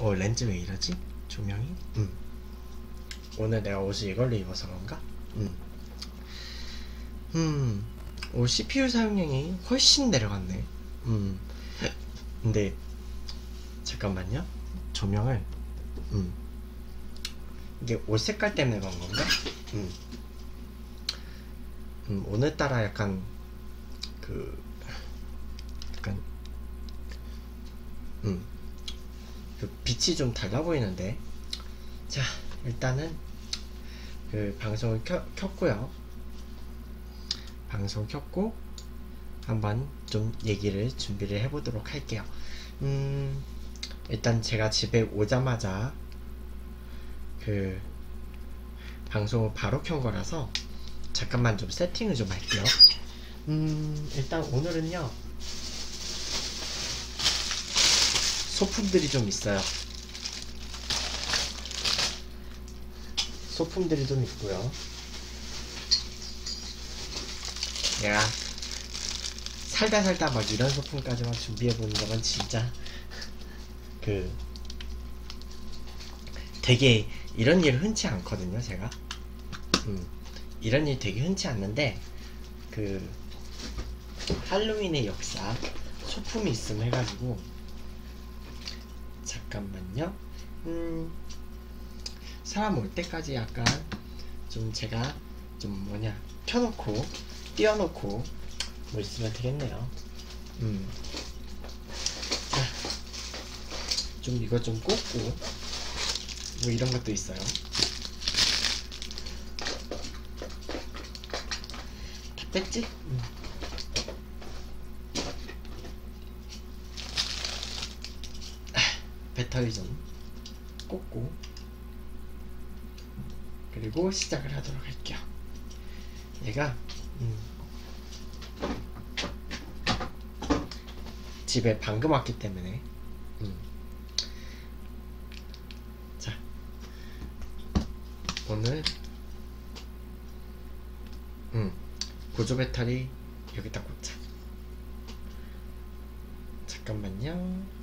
어 렌즈 왜 이러지? 조명이? 음. 오늘 내가 옷을 이걸로 입어서 그런가? 음. 음. 오 CPU 사용량이 훨씬 내려갔네. 음. 근데 잠깐만요. 조명을 음. 이게 옷 색깔 때문에 그런 건가? 음. 음, 오늘따라 약간 그 약간 음. 그 빛이 좀 달라 보이는데. 자 일단은 그 방송을 켜, 켰고요. 방송 켰고 한번 좀 얘기를 준비를 해보도록 할게요. 음 일단 제가 집에 오자마자 그 방송을 바로 켠 거라서 잠깐만 좀 세팅을 좀 할게요. 음 일단 오늘은요 소품들이 좀 있어요. 소품들이 좀 있고요. 내가 살다 살다 막 이런 소품까지만 준비해 보는 거는 진짜 그 되게 이런 일 흔치 않거든요, 제가. 음, 이런 일 되게 흔치 않는데 그 할로윈의 역사 소품이 있음 해가지고 잠깐만요. 음, 사람 올 때까지 약간 좀 제가 좀 뭐냐 켜놓고 띄워놓고 뭐 있으면 되겠네요. 음. 자, 좀 이거 좀 꽂고 뭐 이런 것도 있어요. 다 뺐지? 음. 배터리 좀 꽂고 그리고 시작을 하도록 할게요. 얘가 음, 집에 방금 왔기 때문에 음. 자 오늘 음, 보조 배터리 여기다 꽂자. 잠깐만요.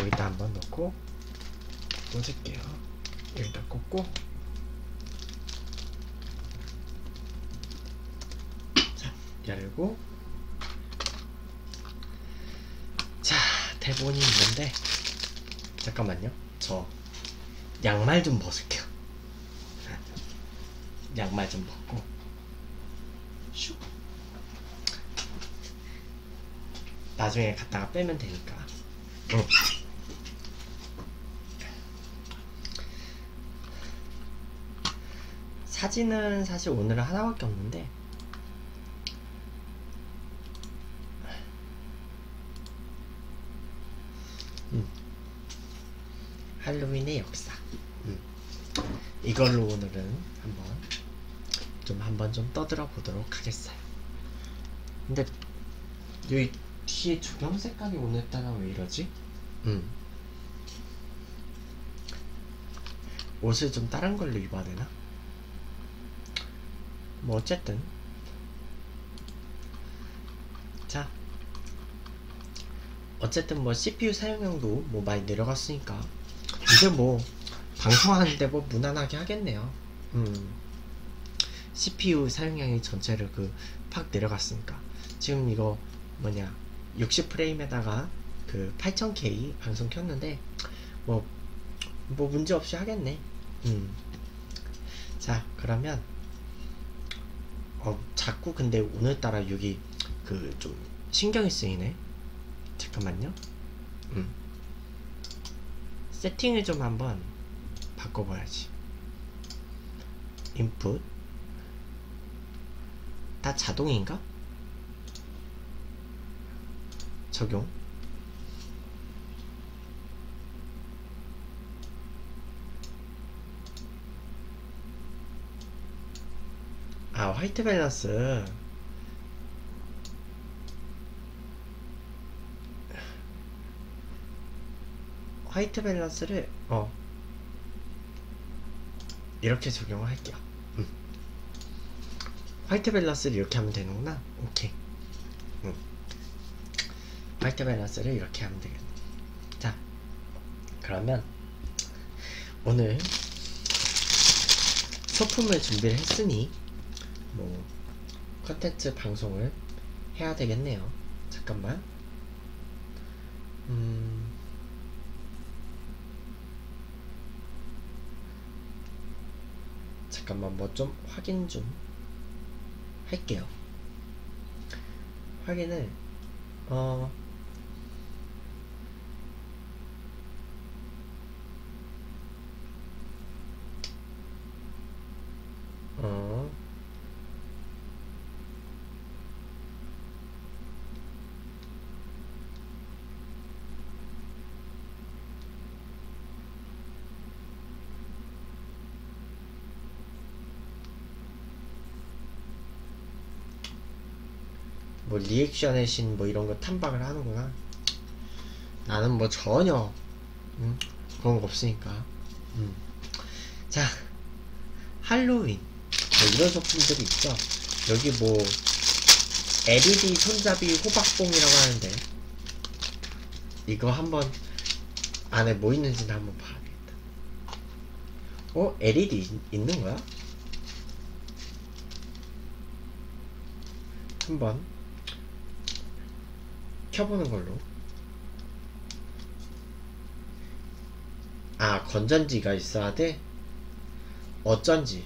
여기다 한번 넣고 꽂을게요. 여기다 꽂고 자 열고 자 대본이 있는데 잠깐만요. 저 양말 좀 벗을게요. 양말 좀 벗고 슉 나중에 갖다가 빼면 되니까. 응. 사진은 사실 오늘은 하나밖에 없는데 음. 할로윈의 역사 음. 이걸로 오늘은 한번 좀 한번 좀 떠들어 보도록 하겠어요 근데 여기 뒤에 조경 색깔이 오늘따라 왜 이러지? 음. 옷을 좀 다른 걸로 입어야 되나? 뭐 어쨌든. 자. 어쨌든 뭐 CPU 사용량도 뭐 많이 내려갔으니까. 이제 뭐 방송하는데 뭐 무난하게 하겠네요. 음. CPU 사용량이 전체를 그 팍 내려갔으니까. 지금 이거 뭐냐. 60프레임에다가 그 8000K 방송 켰는데 뭐뭐 뭐 문제 없이 하겠네. 음 자 그러면 어, 자꾸 근데 오늘따라 여기 그 좀 신경이 쓰이네. 잠깐만요. 음. 세팅을 좀 한번 바꿔봐야지. 인풋. 다 자동인가? 적용. 아 화이트 밸런스. white balance를 어. 이렇게 적용을 할게요. 음. white balance를 이렇게 하면 되는구나. 오케이. white balance를 이렇게 하면 되겠네. 자, 그러면 오늘 소품을 준비를 했으니 뭐 컨텐츠 방송을 해야 되겠네요. 잠깐만. 음. 잠깐만 뭐 좀 확인 좀 할게요. 확인을 어 어. 뭐 리액션의 신 뭐 이런 거 탐방을 하는구나. 나는 뭐 전혀 음, 그런 거 없으니까. 음. 자, 할로윈 뭐 이런 소품들이 있죠. 여기 뭐 LED 손잡이 호박봉이라고 하는데 이거 한번 안에 뭐 있는지는 한번 봐야겠다. 어? LED 있, 있는 거야? 한번 켜보는 걸로. 아, 건전지가 있어야 돼? 어쩐지.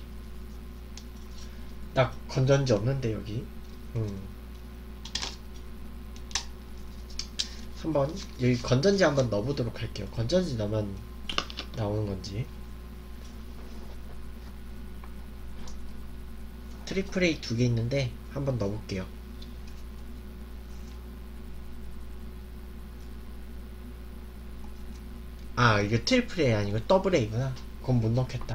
딱 건전지 없는데, 여기. 음. 한번, 여기 건전지 한번 넣어보도록 할게요. 건전지 넣으면 나오는 건지. triple A 두 개 있는데, 한번 넣어볼게요. 아 이게 triple A 아니고 double A구나. 그건 못 넣겠다.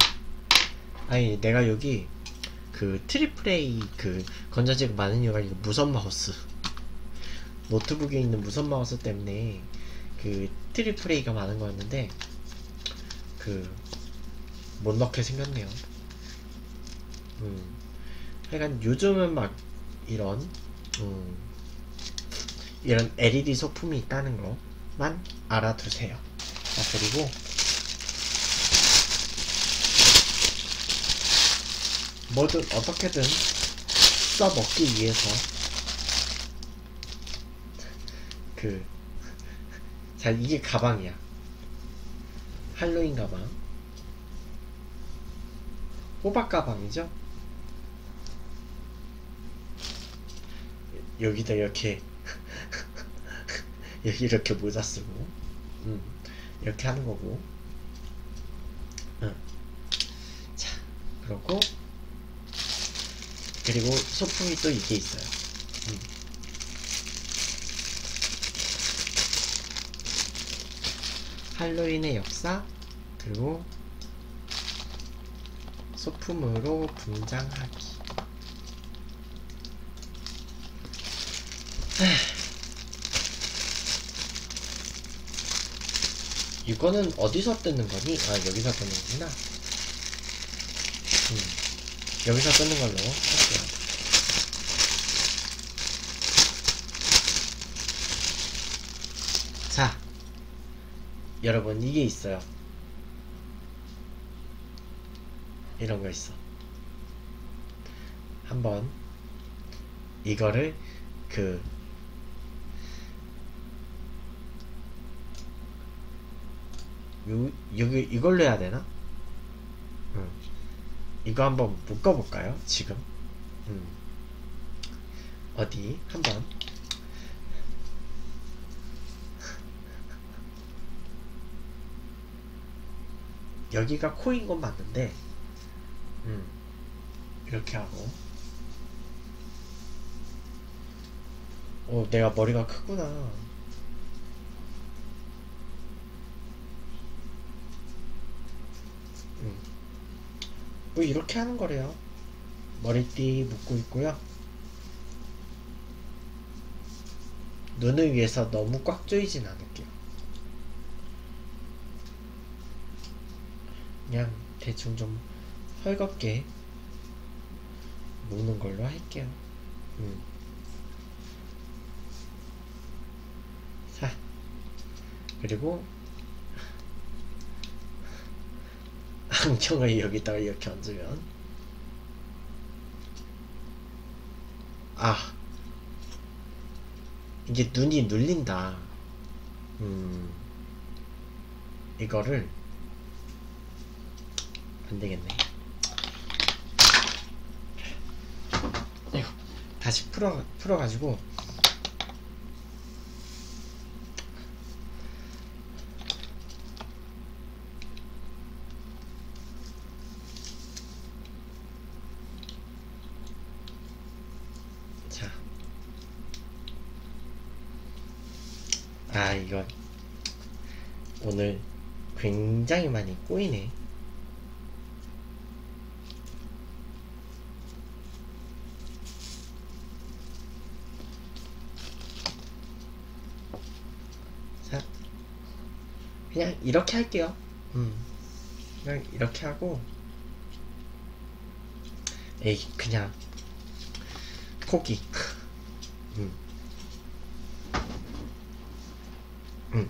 아니 내가 여기 그 triple A 그 건전지가 많은 이유가 이거 무선 마우스. 노트북에 있는 무선 마우스 때문에 그 triple A가 많은 거였는데 그 못 넣게 생겼네요. 음. 하여간 요즘은 막 이런 음 이런 LED 소품이 있다는 것만 알아두세요 자 그리고. 뭐든 어떻게든 써먹기 위해서 그 자 이게 가방이야. 할로윈 가방. 호박 가방이죠? 여기다 이렇게 이렇게 모자 쓰고. 음. 이렇게 하는 거고 응. 자 그러고 그리고 소품이 또 이게 있어요 음. 할로윈의 역사 그리고 소품으로 분장하기 이거는 어디서 뜯는 거니? 아 여기서 뜯는 거구나. 음, 여기서 뜯는 걸로 할게요. 자 여러분 이게 있어요. 이런 거 있어. 한번 이거를 그 요, 여기 이걸로 해야 되나? 응. 이거 한번 묶어볼까요? 지금 음. 어디 한번 여기가 코인 건 맞는데 음. 이렇게 하고 오 내가 머리가 크구나 뭐 이렇게 하는 거래요. 머리띠 묶고 있고요. 눈을 위해서 너무 꽉 조이진 않을게요. 그냥 대충 좀 헐겁게 묶는 걸로 할게요. 음. 그리고 안경을 여기다가 이렇게 얹으면. 아. 이게 눈이 눌린다. 음. 이거를 안되겠네. 다시 풀어 풀어가지고 자. 아, 이거 오늘 굉장히 많이 꼬이네. 자, 그냥 이렇게 할게요. 음, 그냥 이렇게 하고, 에이, 그냥 포기. 음. 음.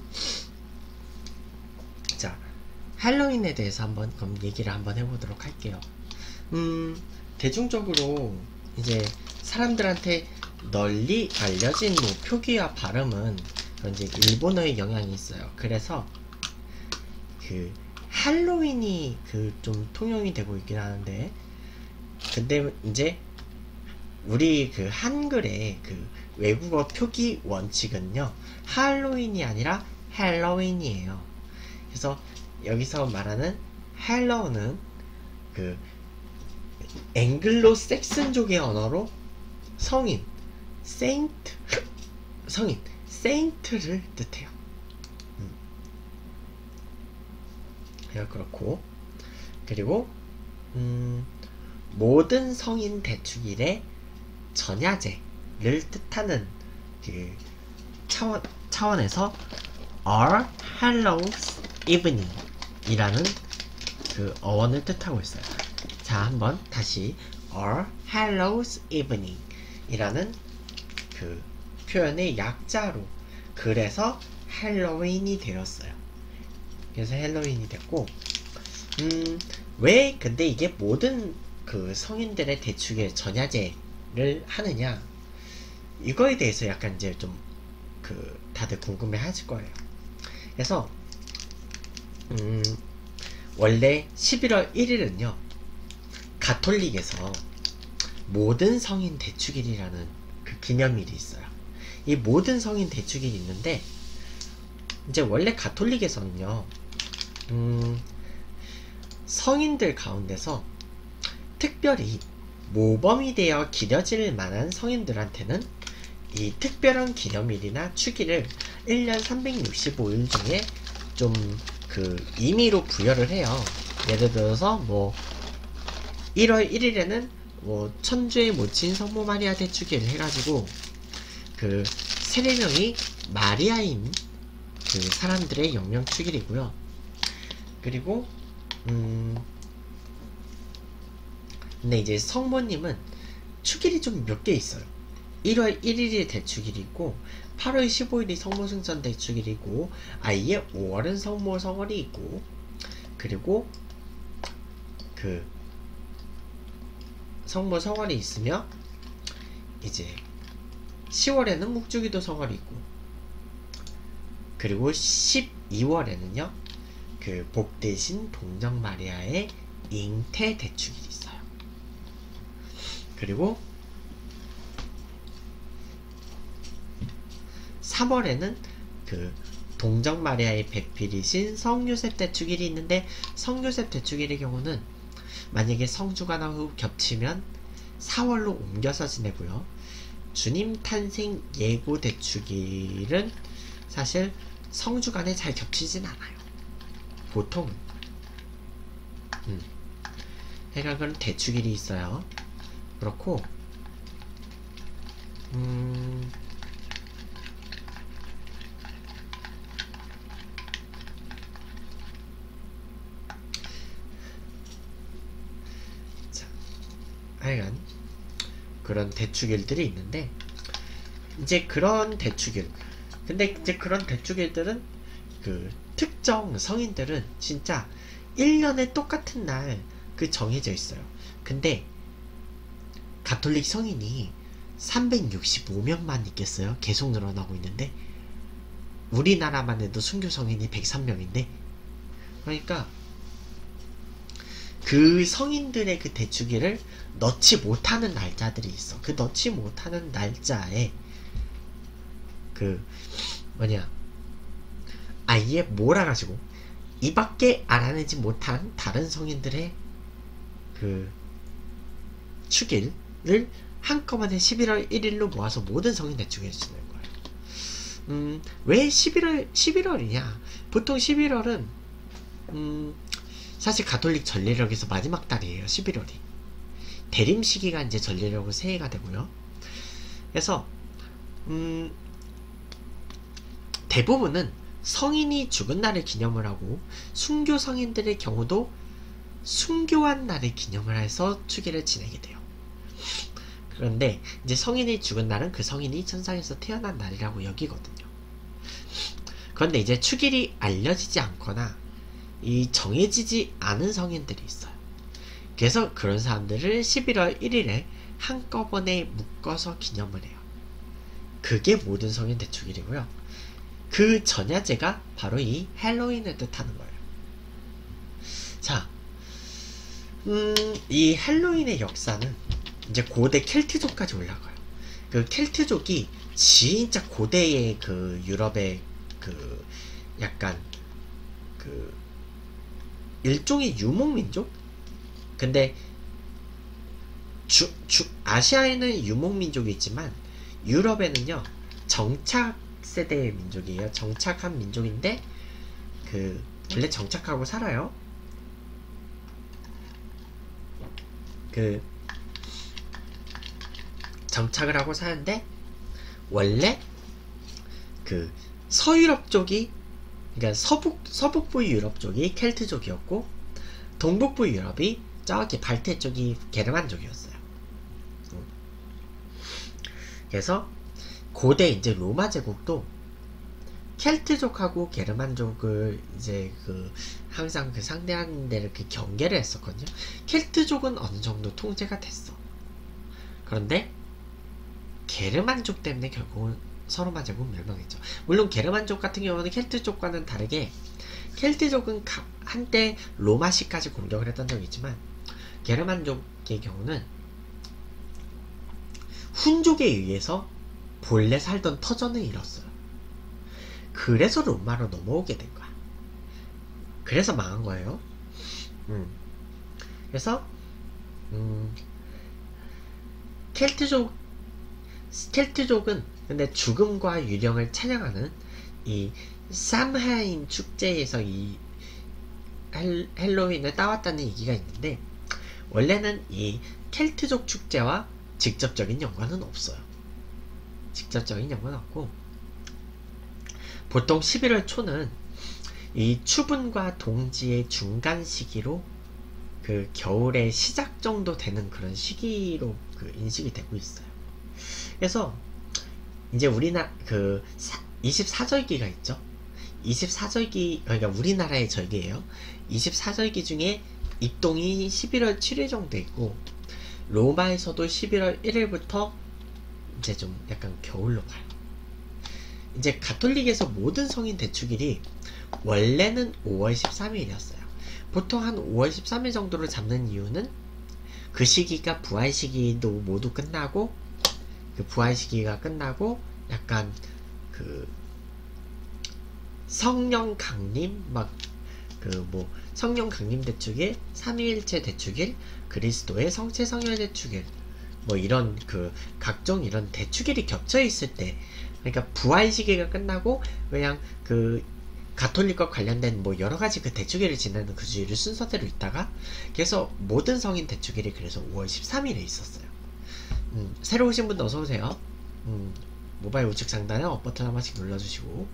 자, 할로윈에 대해서 한번 그럼 얘기를 한번 해보도록 할게요. 음, 대중적으로 이제 사람들한테 널리 알려진 뭐 표기와 발음은 이제 일본어의 영향이 있어요. 그래서 그 할로윈이 그 좀 통용이 되고 있긴 하는데 근데 이제 우리 그 한글의 그 외국어 표기 원칙은요 할로윈이 아니라 핼러윈이에요 그래서 여기서 말하는 hallow는 그 앵글로 색슨족의 언어로 성인 saint 성인 saint를 뜻해요. 음. 그렇고. 그리고 음, 모든 성인 대축일에 전야제를 뜻하는 그 차원, 차원에서 All Hallows Evening 이라는 그 어원을 뜻하고 있어요. 자, 한번 다시 All Hallows Evening 이라는 그 표현의 약자로 그래서 할로윈이 되었어요. 그래서 할로윈이 됐고 음, 왜 근데 이게 모든 그 성인들의 대축의 전야제를 하느냐 이거에 대해서 약간 이제 좀 그 다들 궁금해 하실 거예요. 그래서 음, 원래 11월 1일은요 가톨릭에서 모든 성인 대축일이라는 그 기념일이 있어요. 이 모든 성인 대축일이 있는데 이제 원래 가톨릭에서는요 음, 성인들 가운데서 특별히 모범이 되어 기려질 만한 성인들한테는 이 특별한 기념일이나 축일을 1년 365일 중에 좀 그 임의로 부여를 해요. 예를 들어서 뭐 1월 1일에는 뭐 천주의 모친 성모 마리아 대축일 해가지고 그 세례명이 마리아인 그 사람들의 영명 축일이고요. 그리고 음 근데 이제 성모님은 축일이 좀 몇 개 있어요. 1월 1일이 대축일이고 8월 15일이 성모승천 대축일이고 아예 5월은 성모 성월이 있고 그리고 그 성모 성월이 있으며 이제 10월에는 묵주기도 성월이 있고 그리고 12월에는요 그 복 대신 동정 마리아의 잉태 대축일이 있어요. 그리고 3월에는 그 동정 마리아의 배필이신 성요셉 대축일이 있는데 성요셉 대축일의 경우는 만약에 후 겹치면 4월로 옮겨서 지내고요. 주님 탄생 예고 대축일은 사실 성주간에 잘 겹치진 않아요. 보통은. 음. 해가 그런 대축일이 있어요. 그렇고, 음, 하여간 그런 대축일들이 있는데 이제 그런 대축일 근데 이제 그런 대축일들은 그 특정 성인들은 진짜 1년에 똑같은 날 그 정해져 있어요. 근데 가톨릭 성인이 365명만 있겠어요? 계속 늘어나고 있는데 우리나라만 해도 순교 성인이 103명인데 그러니까 그 성인들의 그 대축일을 넣지 못하는 날짜들이 있어. 그 넣지 못하는 날짜에 그 뭐냐 아예 몰아가지고 이밖에 알아내지 못한 다른 성인들의 그 축일을 한꺼번에 11월 1일로 모아서 모든 성인 대축일을 주는 거예요. 음, 왜 11월 11월이냐? 보통 11월은 음, 사실 가톨릭 전례력에서 마지막 달이에요. 11월이. 대림 시기가 이제 전례력으로 새해가 되고요. 그래서 음, 대부분은 성인이 죽은 날을 기념을 하고 순교 성인들의 경우도 순교한 날을 기념을 해서 축일을 지내게 돼요. 그런데 이제 성인이 죽은 날은 그 성인이 천상에서 태어난 날이라고 여기거든요. 그런데 이제 축일이 알려지지 않거나 이 정해지지 않은 성인들이 있어요. 그래서 그런 사람들을 11월 1일에 한꺼번에 묶어서 기념을 해요. 그게 모든 성인 대축일이고요. 그 전야제가 바로 이 헬로윈을 뜻하는 거예요. 자, 음, 이 헬로윈의 역사는 이제 고대 켈트족까지 올라가요. 그 켈트족이 진짜 고대의 그 유럽의 그 약간 그 일종의 유목민족? 근데 주, 주, 아시아에는 유목민족이 있지만 유럽에는요 정착 세대의 민족이에요. 정착한 민족인데 그 원래 정착하고 살아요. 그 정착을 하고 사는데 원래 그 서유럽 쪽이 그러니까 서북 서북부 유럽 쪽이 켈트족이었고 동북부 유럽이 저기 발트 쪽이 게르만족이었어요. 그래서 고대 이제 로마 제국도 켈트족하고 게르만족을 이제 그 항상 그 상대하는 데를 그 경계를 했었거든요. 켈트족은 어느 정도 통제가 됐어. 그런데 게르만족 때문에 결국은 서로마 제국 멸망했죠. 물론 게르만족 같은 경우는 켈트족과는 다르게 켈트족은 한때 로마시까지 공격을 했던 적이 있지만 게르만족의 경우는 훈족에 의해서 본래 살던 터전을 잃었어요. 그래서 로마로 넘어오게 된 거야. 그래서 망한 거예요. 음. 그래서 음, 켈트족 켈트족은 근데 죽음과 유령을 찬양하는 이 삼하인 축제에서 이 헬, 헬로윈을 따왔다는 얘기가 있는데 원래는 이 켈트족 축제와 직접적인 연관은 없어요. 직접적인 연관은 없고 보통 11월 초는 이 추분과 동지의 중간 시기로 그 겨울의 시작 정도 되는 그런 시기로 그 인식이 되고 있어요. 그래서 이제 우리나 그 24절기가 있죠. 24절기 그러니까 우리나라의 절기예요. 24절기 중에 입동이 11월 7일 정도 있고 로마에서도 11월 1일부터 이제 좀 약간 겨울로 가요. 이제 가톨릭에서 모든 성인 대축일이 원래는 5월 13일이었어요. 보통 한 5월 13일 정도로 잡는 이유는 그 시기가 부활 시기도 모두 끝나고 그 부활 시기가 끝나고 약간 그 성령 강림 막 그 뭐 성령 강림 대축일, 삼위일체 대축일, 그리스도의 성체 성혈 대축일 뭐 이런 그 각종 이런 대축일이 겹쳐 있을 때 그러니까 부활 시기가 끝나고 그냥 그 가톨릭과 관련된 뭐 여러 가지 그 대축일을 지내는 그 주일을 순서대로 있다가 그래서 모든 성인 대축일이 그래서 5월 13일에 있었어요. 음, 새로 오신 분들 어서 오세요. 음, 모바일 우측 상단에 up 버튼 한 번씩 눌러주시고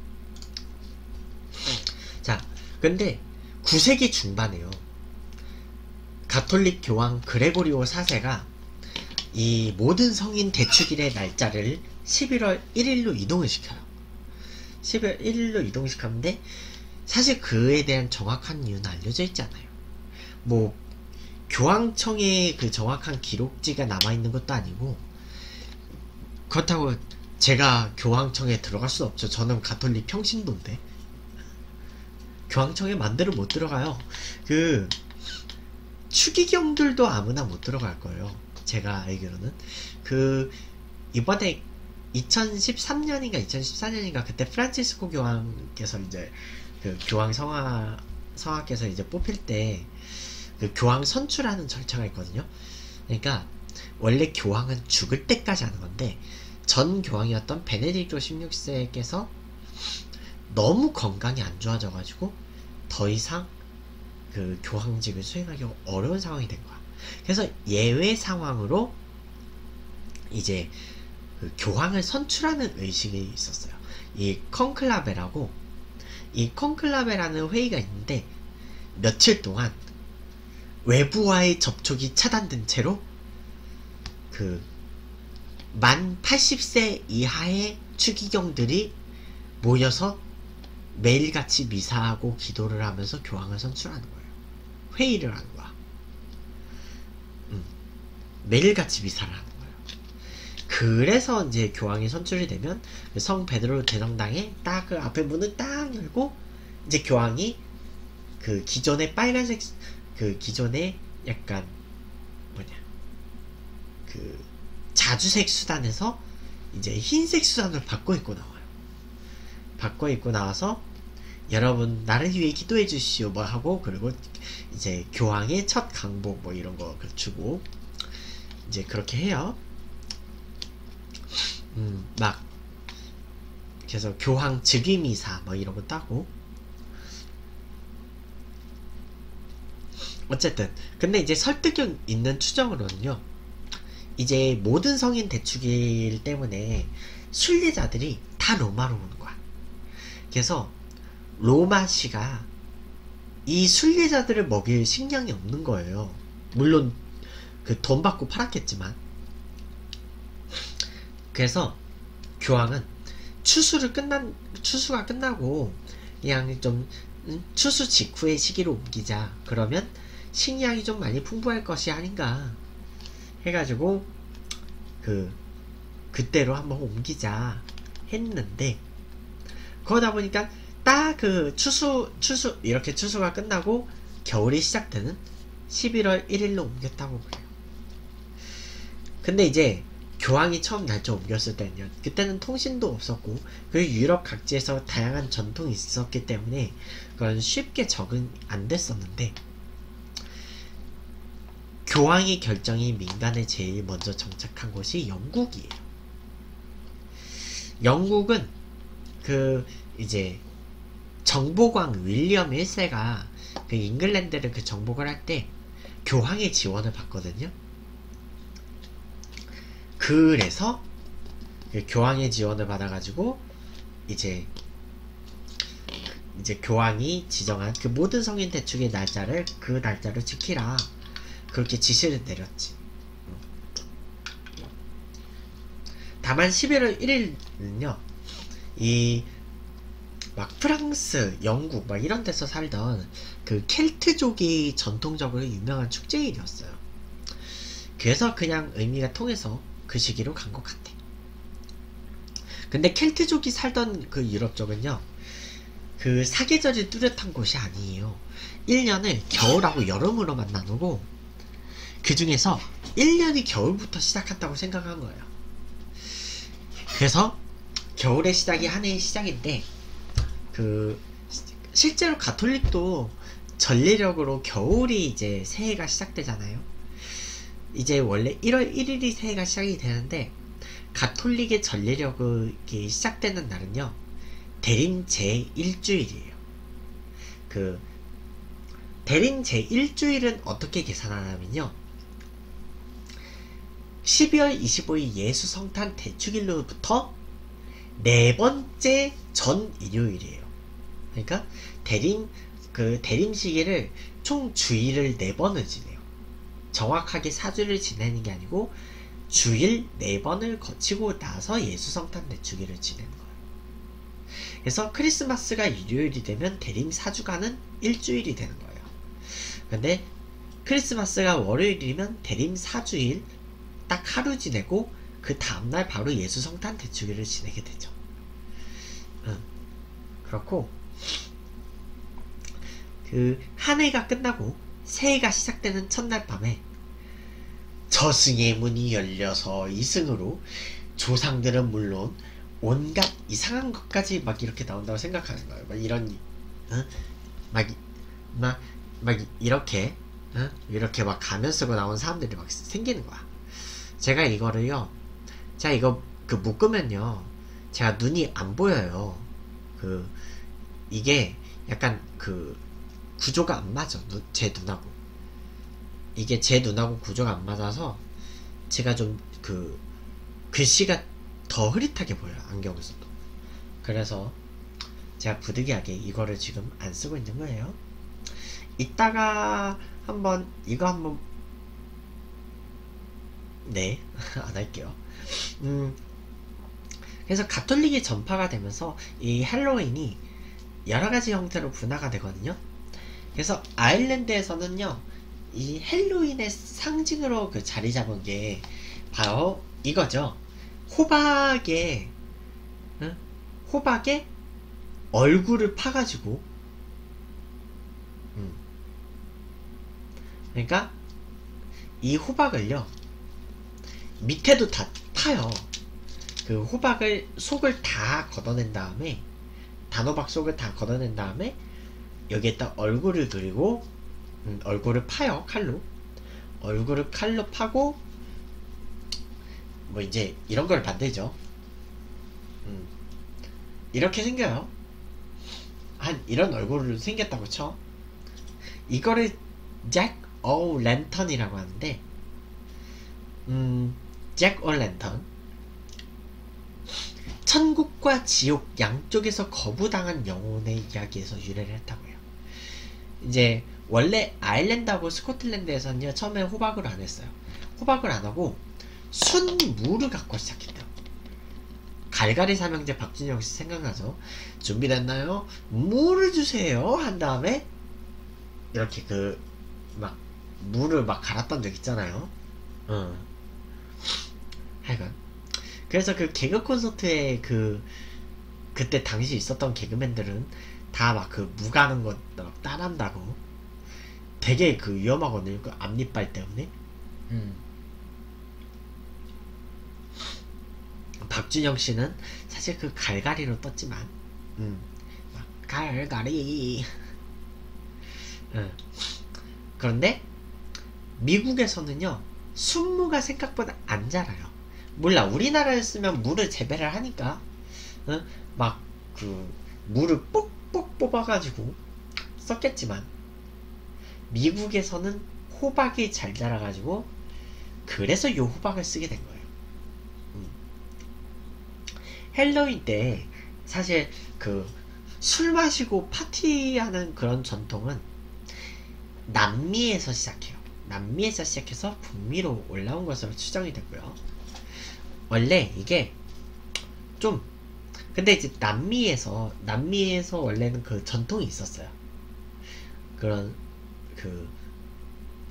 자 근데 9세기 중반에요. 가톨릭 교황 그레고리오 4세가 이 모든 성인 대축일의 날짜를 11월 1일로 이동을 시켜요. 11월 1일로 이동시켰는데 사실 그에 대한 정확한 이유는 알려져 있지 않아요. 뭐 교황청에 그 정확한 기록지가 남아 있는 것도 아니고 그렇다고 제가 교황청에 들어갈 수 없죠. 저는 가톨릭 평신도인데 교황청에 만대로 못 들어가요. 그 추기경들도 아무나 못 들어갈 거예요. 제가 알기로는 그 이번에 2013년인가 2014년인가 그때 프란치스코 교황께서 이제 그 교황 성화 성화께서 이제 뽑힐 때 그 교황 선출하는 절차가 있거든요. 그러니까 원래 교황은 죽을 때까지 하는 건데 전 교황이었던 베네딕토 16세께서 너무 건강이 안 좋아져가지고 더 이상 그 교황직을 수행하기 어려운 상황이 된 거야. 그래서 예외 상황으로 이제 그 교황을 선출하는 의식이 있었어요. 이 컨클라베라고 이 컨클라베라는 회의가 있는데 며칠 동안 외부와의 접촉이 차단된 채로 그 만 80세 이하의 추기경들이 모여서 매일같이 미사하고 기도를 하면서 교황을 선출하는 거예요. 회의를 하는 거야. 음, 매일같이 미사를 하는 거예요. 그래서 이제 교황이 선출이 되면 그성 베드로 대성당에 딱 그 앞에 문을 딱 열고 이제 교황이 그 기존의 빨간색 그 기존의 약간 뭐냐 그 자주색 수단에서 이제 흰색 수단으로 바꿔 입고 나와요. 바꿔 입고 나와서 여러분 나를 위해 기도해 주시오 뭐 하고 그리고 이제 교황의 첫 강복 뭐 이런 거 주고 이제 그렇게 해요. 음, 막 그래서 교황 즉위 미사 뭐 이런 거 따고 어쨌든. 근데 이제 설득력 있는 추정으로는요 이제 모든 성인 대축일 때문에 순례자들이 다 로마로 오는 거야. 그래서 로마시가 이 순례자들을 먹일 식량이 없는 거예요. 물론 그 돈 받고 팔았겠지만. 그래서 교황은 추수를 끝난 추수가 끝나고 그냥 좀 음, 추수 직후의 시기로 옮기자. 그러면 식량이 좀 많이 풍부할 것이 아닌가 해가지고 그 그때로 한번 옮기자 했는데 그러다 보니까 딱 그 추수 추수 이렇게 추수가 끝나고 겨울이 시작되는 11월 1일로 옮겼다고 그래요. 근데 이제 교황이 처음 날짜 옮겼을 때는요. 그때는 통신도 없었고 그리고 유럽 각지에서 다양한 전통이 있었기 때문에 그건 쉽게 적응 안 됐었는데 교황의 결정이 민간에 제일 먼저 정착한 곳이 영국이에요. 영국은 그 이제 정보광 윌리엄 1세가 그 잉글랜드를 그 정복을 할 때 교황의 지원을 받거든요. 그래서 그 교황의 지원을 받아가지고 이제 이제 교황이 지정한 그 모든 성인 대축의 날짜를 그 날짜로 지키라 그렇게 지시를 내렸지. 다만 11월 1일은요, 이, 막 프랑스, 영국, 막 이런 데서 살던 그 켈트족이 전통적으로 유명한 축제일이었어요. 그래서 그냥 의미가 통해서 그 시기로 간 것 같아. 근데 켈트족이 살던 그 유럽 쪽은요, 그 사계절이 뚜렷한 곳이 아니에요. 1년을 겨울하고 여름으로만 나누고, 그 중에서 1년이 겨울부터 시작한다고 생각한 거예요. 그래서 겨울의 시작이 한 해의 시작인데 그 실제로 가톨릭도 전례력으로 겨울이 이제 새해가 시작되잖아요. 이제 원래 1월 1일이 새해가 시작이 되는데 가톨릭의 전례력이 시작되는 날은요. 대림 제1주일이에요. 그 대림 제1주일은 어떻게 계산하냐면요. 12월 25일 예수 성탄 대축일로부터 네 번째 전 일요일이에요. 그러니까 대림 그 대림 시기를 총 주일을 네 번을 지내요. 정확하게 사주를 지내는 게 아니고 주일 네 번을 거치고 나서 예수 성탄 대축일을 지내는 거예요. 그래서 크리스마스가 일요일이 되면 대림 4주간은 일주일이 되는 거예요. 근데 크리스마스가 월요일이면 대림 4주일 딱 하루 지내고 그 다음날 바로 예수 성탄 대축일을 지내게 되죠. 응. 그렇고 그 한 해가 끝나고 새해가 시작되는 첫날 밤에 저승의 문이 열려서 이승으로 조상들은 물론 온갖 이상한 것까지 막 이렇게 나온다고 생각하는 거예요. 막 이런 어? 막, 막, 막 이렇게 어? 이렇게 막 가면 쓰고 나온 사람들이 막 생기는 거야. 제가 이거를요. 제가 이거 그 묶으면요. 제가 눈이 안 보여요. 그 이게 약간 그 구조가 안 맞아. 눈, 제 눈하고. 이게 제 눈하고 구조가 안 맞아서 제가 좀 그 글씨가 더 흐릿하게 보여요. 안경에서도. 그래서 제가 부득이하게 이거를 지금 안 쓰고 있는 거예요. 이따가 한번 이거 한번 네, 안 할게요. 음, 그래서 가톨릭이 전파가 되면서 이 헬로윈이 여러 가지 형태로 분화가 되거든요. 그래서 아일랜드에서는요, 이 헬로윈의 상징으로 그 자리 잡은 게 바로 이거죠. 호박에, 응? 호박에 얼굴을 파가지고, 음. 그러니까 이 호박을요, 밑에도 다 파요. 그 호박을 속을 다 걷어낸 다음에 단호박 속을 다 걷어낸 다음에 여기에다 얼굴을 그리고 음, 얼굴을 파요 칼로 얼굴을 칼로 파고 뭐 이제 이런 걸 만들죠. 음, 이렇게 생겨요. 한 이런 얼굴로 생겼다고 쳐. 이거를 잭 어우 랜턴이라고 하는데 음, 잭 얼랜턴 천국과 지옥 양쪽에서 거부당한 영혼의 이야기에서 유래를 했다고 해요. 이제 원래 아일랜드하고 스코틀랜드에서는요 처음에 호박을 안 했어요. 호박을 안 하고 순무를 갖고 시작했대요. 갈갈이 삼형제 박준영 씨 생각나죠? 준비됐나요? 물을 주세요 한 다음에 이렇게 그막 물을 막 갈았던 적 있잖아요. 어. 하여간 그래서 그 개그 콘서트에 그 그때 당시 있었던 개그맨들은 다 막 그 무가는 거 따라한다고 되게 그 위험하거든요 그 앞니빨 때문에 음. 박준영 씨는 사실 그 갈갈이로 떴지만 음. 갈갈이 음. 그런데 미국에서는요 순무가 생각보다 안 자라요 몰라 우리나라에 쓰면 물을 재배를 하니까 어? 막그 물을 뽁뽁 뽑아가지고 썼겠지만 미국에서는 호박이 잘 자라가지고 그래서 요 호박을 쓰게 된 거예요. 음. 헬로윈 때 사실 그 술 마시고 파티하는 그런 전통은 남미에서 시작해요. 남미에서 시작해서 북미로 올라온 것으로 추정이 되고요. 원래 이게 좀 근데 이제 남미에서 남미에서 원래는 그 전통이 있었어요. 그런 그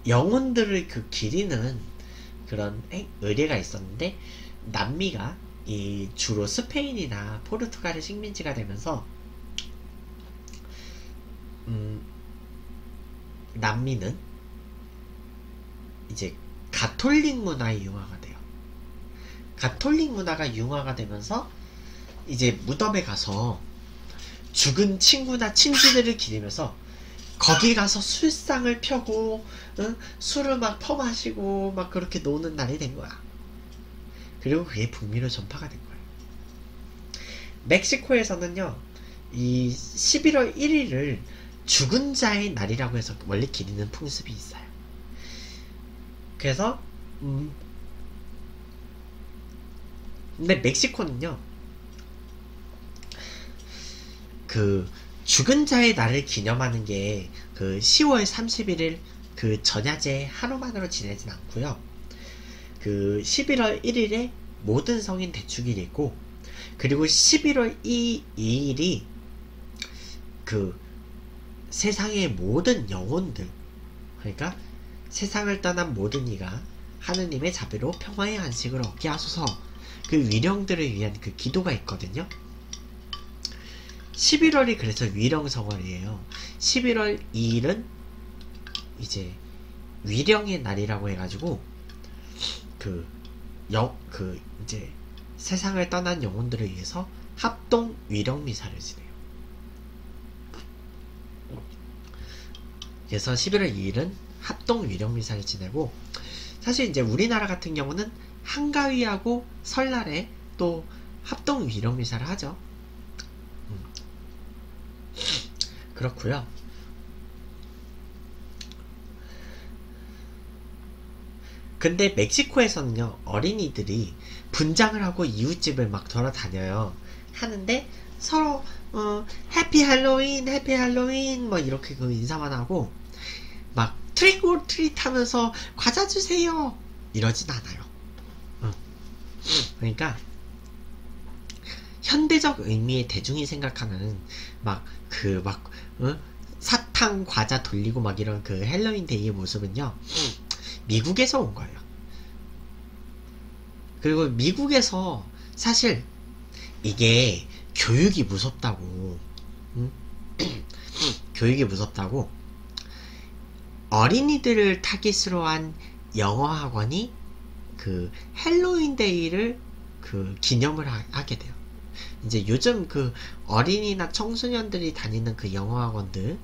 영혼들을 그 기리는 그런 의례가 있었는데 남미가 이 주로 스페인이나 포르투갈의 식민지가 되면서 음 남미는 이제 가톨릭 문화의 융화가. 가톨릭 문화가 융화가 되면서 이제 무덤에 가서 죽은 친구나 친지들을 기리면서 거기 가서 술상을 펴고 응? 술을 막 퍼마시고 막 그렇게 노는 날이 된 거야. 그리고 그게 북미로 전파가 된 거야. 멕시코에서는요, 이 11월 1일을 죽은 자의 날이라고 해서 원래 기리는 풍습이 있어요. 그래서 음, 근데 멕시코는요, 그, 죽은 자의 날을 기념하는 게, 그, 10월 31일, 그, 전야제 하루만으로 지내진 않고요. 그, 11월 1일에 모든 성인 대축일이고, 그리고 11월 2, 2일이 그 세상의 모든 영혼들 그러니까 세상을 떠난 모든 이가 하느님의 자비로 평화의 안식을 얻게 하소서 그 위령들을 위한 그 기도가 있거든요. 11월이 그래서 위령성월이에요. 11월 2일은 이제 위령의 날이라고 해가지고 그 영, 그 이제 세상을 떠난 영혼들을 위해서 합동 위령 미사를 지내요. 그래서 11월 2일은 합동 위령 미사를 지내고 사실 이제 우리나라 같은 경우는 한가위하고 설날에 또 합동 위령 미사를 하죠. 음. 그렇고요. 근데 멕시코에서는요 어린이들이 분장을 하고 이웃집을 막 돌아다녀요 하는데 서로 어, happy Halloween happy Halloween 뭐 이렇게 그 인사만 하고 막 trick or treat 하면서 과자 주세요 이러진 않아요 어. 그러니까 현대적 의미의 대중이 생각하는 막 그막 그 어? 사탕 과자 돌리고 막 이런 그 핼러윈 데이의 모습은요 미국에서 온 거예요. 그리고 미국에서 사실 이게 교육이 무섭다고 응? 교육이 무섭다고 어린이들을 타깃으로 한 영어 학원이 그 헬로윈 데이를 그 기념을 하, 게 돼요. 이제 요즘 그 어린이나 청소년들이 다니는 그 영어 학원들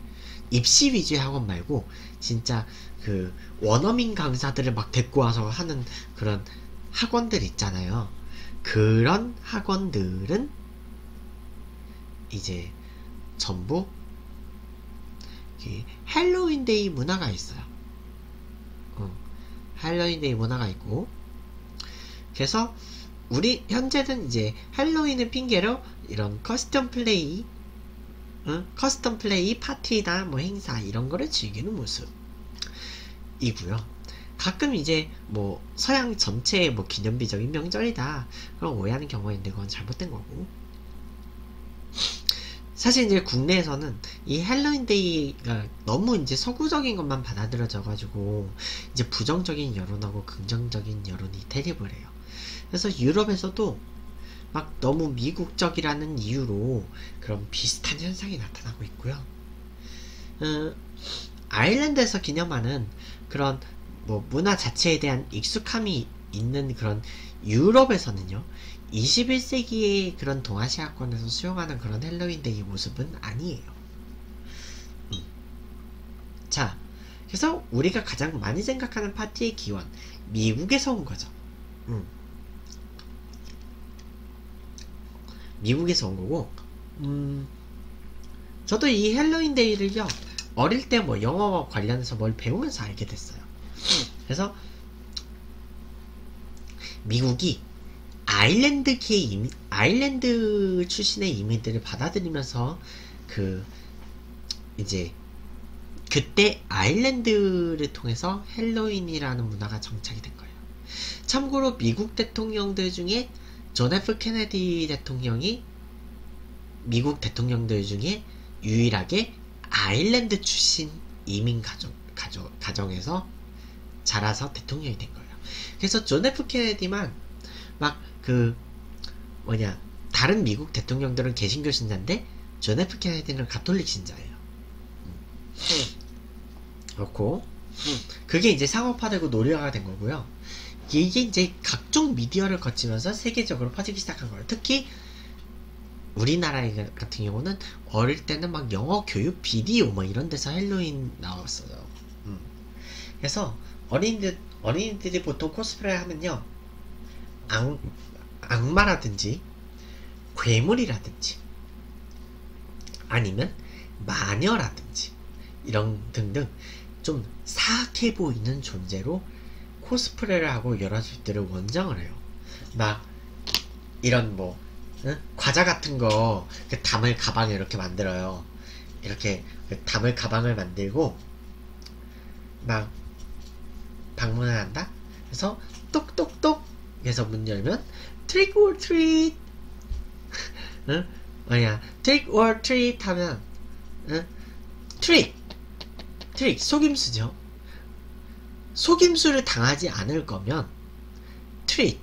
입시 위주의 학원 말고 진짜 그 원어민 강사들을 막 데리고 와서 하는 그런 학원들 있잖아요. 그런 학원들은 이제 전부 할로윈데이 문화가 있어요. 어, 할로윈데이 문화가 있고 그래서 우리 현재는 이제 할로윈을 핑계로 이런 costume play 어? costume play 파티나 뭐 행사 이런 거를 즐기는 모습 이고요. 가끔 이제 뭐 서양 전체의 뭐 기념비적인 명절이다 그런 오해하는 경우가 있는데 그건 잘못된 거고 사실 이제 국내에서는 이 핼러윈데이가 너무 이제 서구적인 것만 받아들여져 가지고 이제 부정적인 여론하고 긍정적인 여론이 대립을 해요. 그래서 유럽에서도 막 너무 미국적이라는 이유로 그런 비슷한 현상이 나타나고 있고요. 어, 아일랜드에서 기념하는 그런 뭐 문화 자체에 대한 익숙함이 있는 그런 유럽에서는요. 21세기의 그런 동아시아권에서 수용하는 그런 헬로윈데이 모습은 아니에요. 음. 자, 그래서 우리가 가장 많이 생각하는 파티의 기원, 미국에서 온 거죠. 음. 미국에서 온 거고, 음, 저도 이 헬로윈 데이를요, 어릴 때 뭐 영어 관련해서 뭘 배우면서 알게 됐어요. 그래서 미국이 아일랜드계 아일랜드 출신의 이민들을 받아들이면서 그 이제 그때 아일랜드를 통해서 헬로윈이라는 문화가 정착이 된 거예요. 참고로 미국 대통령들 중에 존 F 케네디 대통령이 미국 대통령들 중에 유일하게 아일랜드 출신 이민 가정, 가정, 가정에서 자라서 대통령이 된 거예요. 그래서 존 F 케네디만 막 그 뭐냐 다른 미국 대통령들은 개신교 신자인데 존 F 케네디는 가톨릭 신자예요. 그렇고 그게 이제 상업화되고 오락화가 된 거고요. 이게 이제 각종 미디어를 거치면서 세계적으로 퍼지기 시작한 거예요. 특히 우리나라 같은 경우는 어릴 때는 막 영어 교육 비디오 뭐 이런 데서 헬로윈 나왔어요. 음. 그래서 어린이들 어린이들이 보통 코스프레 하면요 악, 악마라든지 괴물이라든지 아니면 마녀라든지 이런 등등 좀 사악해 보이는 존재로 코스프레를 하고 여러 집들을 원정을 해요. 막 이런 뭐 응? 과자 같은 거그 담을 가방에 이렇게 만들어요. 이렇게 그 담을 가방을 만들고 막 방문을 한다. 그래서 똑똑똑 해서 문 열면 trick or treat 응? 뭐냐 treat 하면 응? trick trick 속임수죠 속임수를 당하지 않을 거면 treat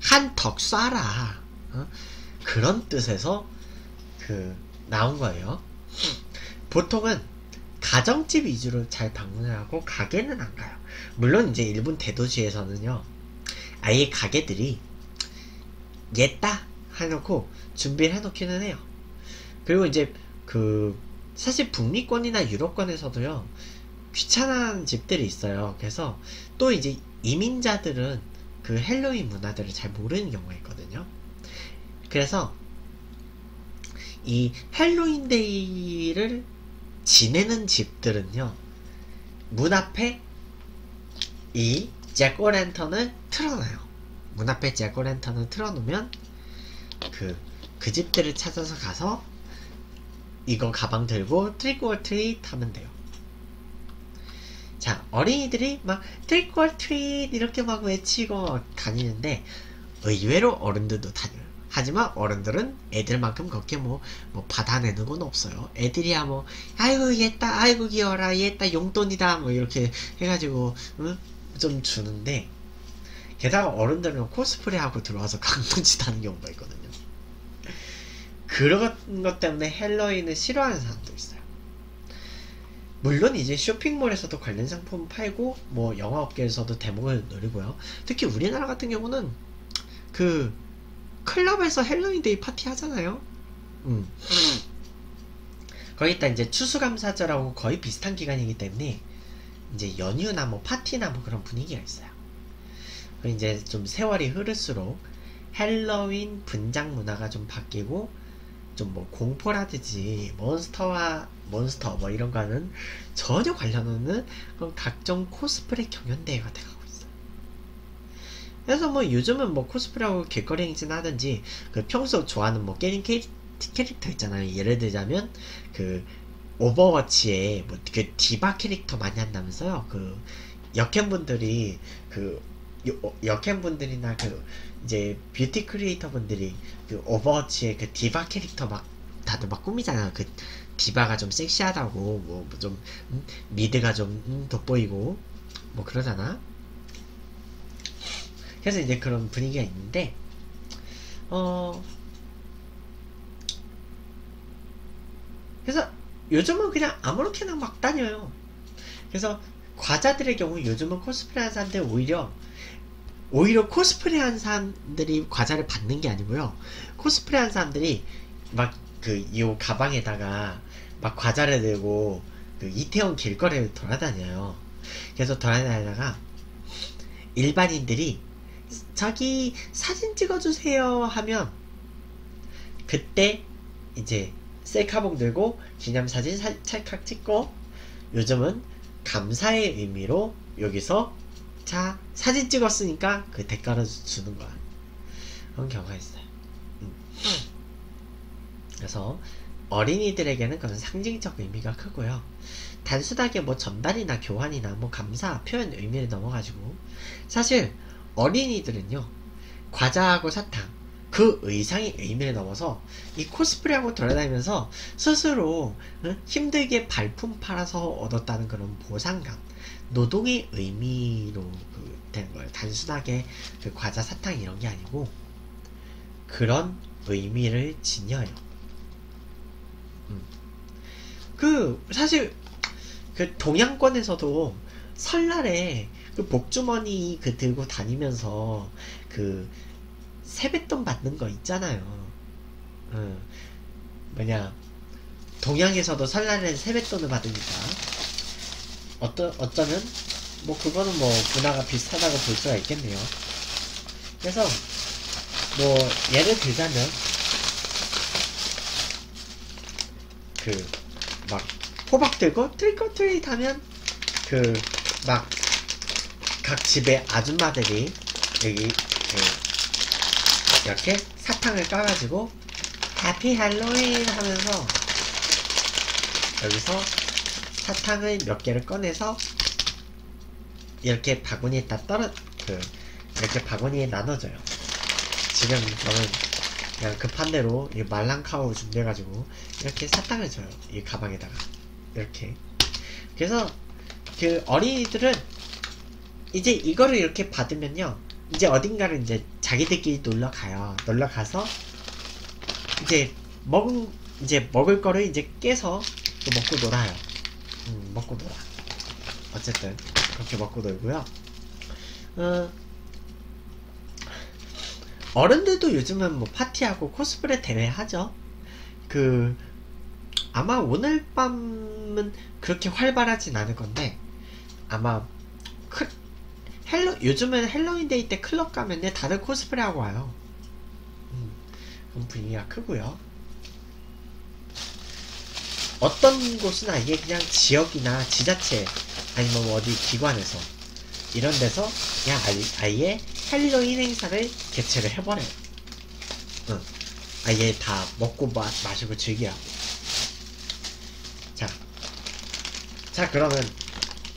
한턱 쏴라. 어? 그런 뜻에서 그 나온 거예요. 보통은 가정집 위주로 잘 방문을 하고 가게는 안 가요. 물론 이제 일본 대도시에서는요 아예 가게들이 옛다 해놓고 준비를 해놓기는 해요. 그리고 이제 그 사실 북미권이나 유럽권에서도요 귀찮은 집들이 있어요. 그래서 또 이제 이민자들은 그 헬로윈 문화들을 잘 모르는 경우가 있거든요. 그래서 이 헬로윈 데이를 지내는 집들은요 문 앞에 이 jack-o'-lantern을 틀어놔요. 문 앞에 jack-o'-lantern을 틀어놓으면 그, 그 집들을 찾아서 가서 이거 가방 들고 trick or treat 하면 돼요. 자, 어린이들이 막 trick or treat 이렇게 막 외치고 다니는데 의외로 어른들도 다녀요. 하지만 어른들은 애들만큼 그렇게 뭐, 뭐 받아내는 건 없어요. 애들이야 뭐, 아이고, 얘따, 아이고, 귀여워라, 얘따, 용돈이다, 뭐, 이렇게 해가지고, 응? 좀 주는데, 게다가 어른들은 코스프레 하고 들어와서 강동짓 하는 경우가 있거든요. 그런 것 때문에 헬로윈을 싫어하는 사람도 있어요. 물론 이제 쇼핑몰에서도 관련 상품 팔고 뭐 영화업계에서도 대목을 노리고요. 특히 우리나라 같은 경우는 그 클럽에서 헬로윈 데이 파티 하잖아요. 음. 거기다 이제 추수감사절하고 거의 비슷한 기간이기 때문에 이제 연휴나 뭐 파티나 뭐 그런 분위기가 있어요. 이제 좀 세월이 흐를수록 헬로윈 분장 문화가 좀 바뀌고 좀 뭐 공포라든지 몬스터와 몬스터 뭐 이런 거는 전혀 관련 없는 그런 각종 코스프레 경연대회가 돼가고 있어요. 그래서 뭐 요즘은 뭐 코스프레하고 길거리 행진 하든지 그 평소 좋아하는 뭐 게임 캐, 캐릭터 있잖아요. 예를 들자면 그 오버워치에 뭐 그 디바 캐릭터 많이 한다면서요. 그 여캠분들이 그 여캠분들이나 그 이제 뷰티 크리에이터 분들이 그 오버워치의 그 디바 캐릭터 막 다들 막 꾸미잖아요. 그 디바가 좀 섹시하다고 뭐좀 음, 미드가 좀 음, 돋보이고 뭐 그러잖아. 그래서 이제 그런 분위기가 있는데 어 그래서 요즘은 그냥 아무렇게나 막 다녀요. 그래서 과자들의 경우 요즘은 코스프레 하는 사람들 오히려 오히려 코스프레 한 사람들이 과자를 받는 게 아니고요. 코스프레 한 사람들이 막 그 이 가방에다가 막 과자를 들고 그 이태원 길거리를 돌아다녀요. 그래서 돌아다니다가 일반인들이 저기 사진 찍어주세요 하면 그때 이제 셀카봉 들고 기념사진 찰칵 찍고 요즘은 감사의 의미로 여기서 자 사진 찍었으니까 그 대가를 주는 거야. 그런 경우가 있어요. 음. 그래서 어린이들에게는 그런 상징적 의미가 크고요. 단순하게 뭐 전달이나 교환이나 뭐 감사 표현 의미를 넘어가지고 사실 어린이들은요 과자하고 사탕 그 의상의 의미를 넘어서 이 코스프레하고 돌아다니면서 스스로 힘들게 발품 팔아서 얻었다는 그런 보상감 노동의 의미로 그 되는 거예요. 단순하게 그 과자 사탕 이런 게 아니고 그런 의미를 지녀요. 음. 그 사실 그 동양권에서도 설날에 그 복주머니 그 들고 다니면서 그 세뱃돈 받는 거 있잖아요. 음. 뭐냐 동양에서도 설날에 세뱃돈을 받으니까 어떠, 어쩌면 뭐 그거는 뭐 문화가 비슷하다고 볼 수가 있겠네요. 그래서 뭐 예를 들자면 그 막 호박 들고 트리코 트릿 하면 그 막 각 집의 아줌마들이 여기 그 이렇게 사탕을 까가지고 해피 할로윈 하면서 여기서 사탕을 몇 개를 꺼내서 이렇게 바구니에 다 떨어 그 이렇게 바구니에 나눠줘요. 지금 저는 그냥 급한 대로 이 말랑카우 준비해가지고 이렇게 사탕을 줘요. 이 가방에다가 이렇게. 그래서 그 어린이들은 이제 이거를 이렇게 받으면요. 이제 어딘가를 이제 자기들끼리 놀러 가요. 놀러 가서 이제 먹은 이제 먹을 거를 이제 깨서 또 먹고 놀아요. 음, 먹고 놀아. 어쨌든 그렇게 먹고 놀고요. 어, 어른들도 요즘은 뭐 파티하고 코스프레 대회 하죠. 그 아마 오늘 밤은 그렇게 활발하진 않을 건데 아마 크, 헬로 요즘은 헬로윈데이 때 클럽 가면 다들 코스프레 하고 와요. 음, 그럼 분위기가 크고요. 어떤 곳은 아예 그냥 지역이나 지자체 아니면 뭐 어디 기관에서 이런 데서 그냥 아예 헬로윈 행사를 개최를 해버려요. 응. 아예 다 먹고 마, 마시고 즐기라고. 자, 자 그러면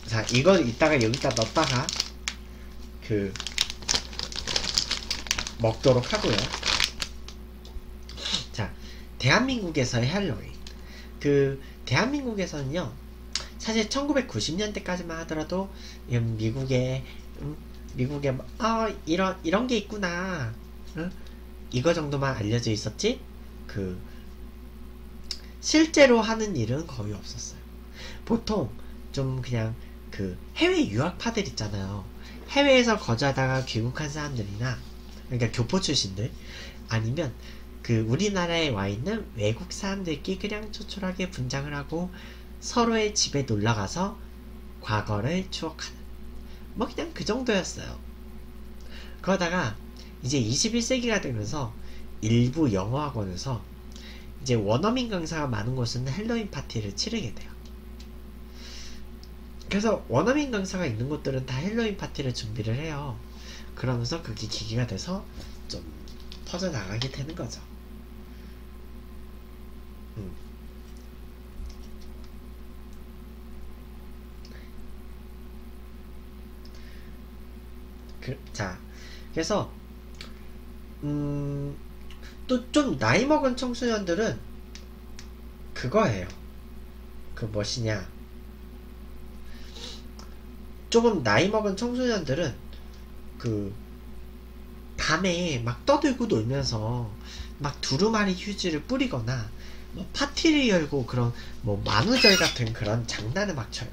자 이걸 이따가 여기다 넣었다가 그 먹도록 하고요. 자, 대한민국에서의 헬로윈. 그 대한민국에서는요. 사실 1990년대까지만 하더라도 음, 미국의 음, 미국에 아 이런 이런 게 있구나 응? 이거 정도만 알려져 있었지 그 실제로 하는 일은 거의 없었어요. 보통 좀 그냥 그 해외 유학파들 있잖아요. 해외에서 거주하다가 귀국한 사람들이나 그러니까 교포 출신들 아니면 그 우리나라에 와 있는 외국 사람들끼리 그냥 조촐하게 분장을 하고 서로의 집에 놀러 가서 과거를 추억하는 뭐 그냥 그 정도였어요. 그러다가 이제 21세기가 되면서 일부 영어 학원에서 이제 원어민 강사가 많은 곳은 헬로윈 파티를 치르게 돼요. 그래서 원어민 강사가 있는 곳들은 다 헬로윈 파티를 준비를 해요. 그러면서 그게 계기가 돼서 좀 퍼져나가게 되는 거죠. 음. 그, 자, 그래서 음, 또 좀 나이 먹은 청소년들은 그거예요. 그 무엇이냐? 조금 나이 먹은 청소년들은 그 밤에 막 떠들고 놀면서 막 두루마리 휴지를 뿌리거나 뭐 파티를 열고 그런 뭐 만우절 같은 그런 장난을 막 쳐요.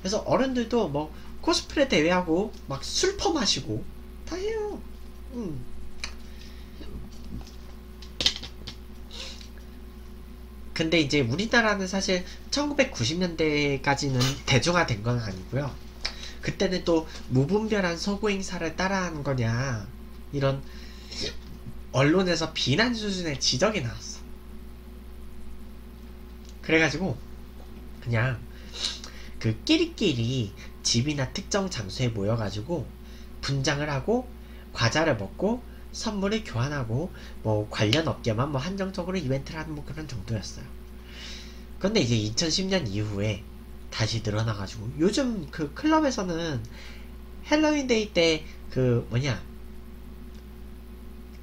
그래서 어른들도 뭐 코스프레 대회하고 막 술 퍼마시고 다 해요. 음. 근데 이제 우리나라는 사실 1990년대까지는 대중화된 건 아니고요. 그때는 또 무분별한 서구 행사를 따라하는 거냐 이런 언론에서 비난 수준의 지적이 나왔어. 그래가지고 그냥 그 끼리끼리 집이나 특정 장소에 모여가지고 분장을 하고 과자를 먹고 선물을 교환하고 뭐 관련 업계만 뭐 한정적으로 이벤트를 하는 뭐 그런 정도였어요. 근데 이제 2010년 이후에 다시 늘어나가지고 요즘 그 클럽에서는 헬로윈데이 때 그 뭐냐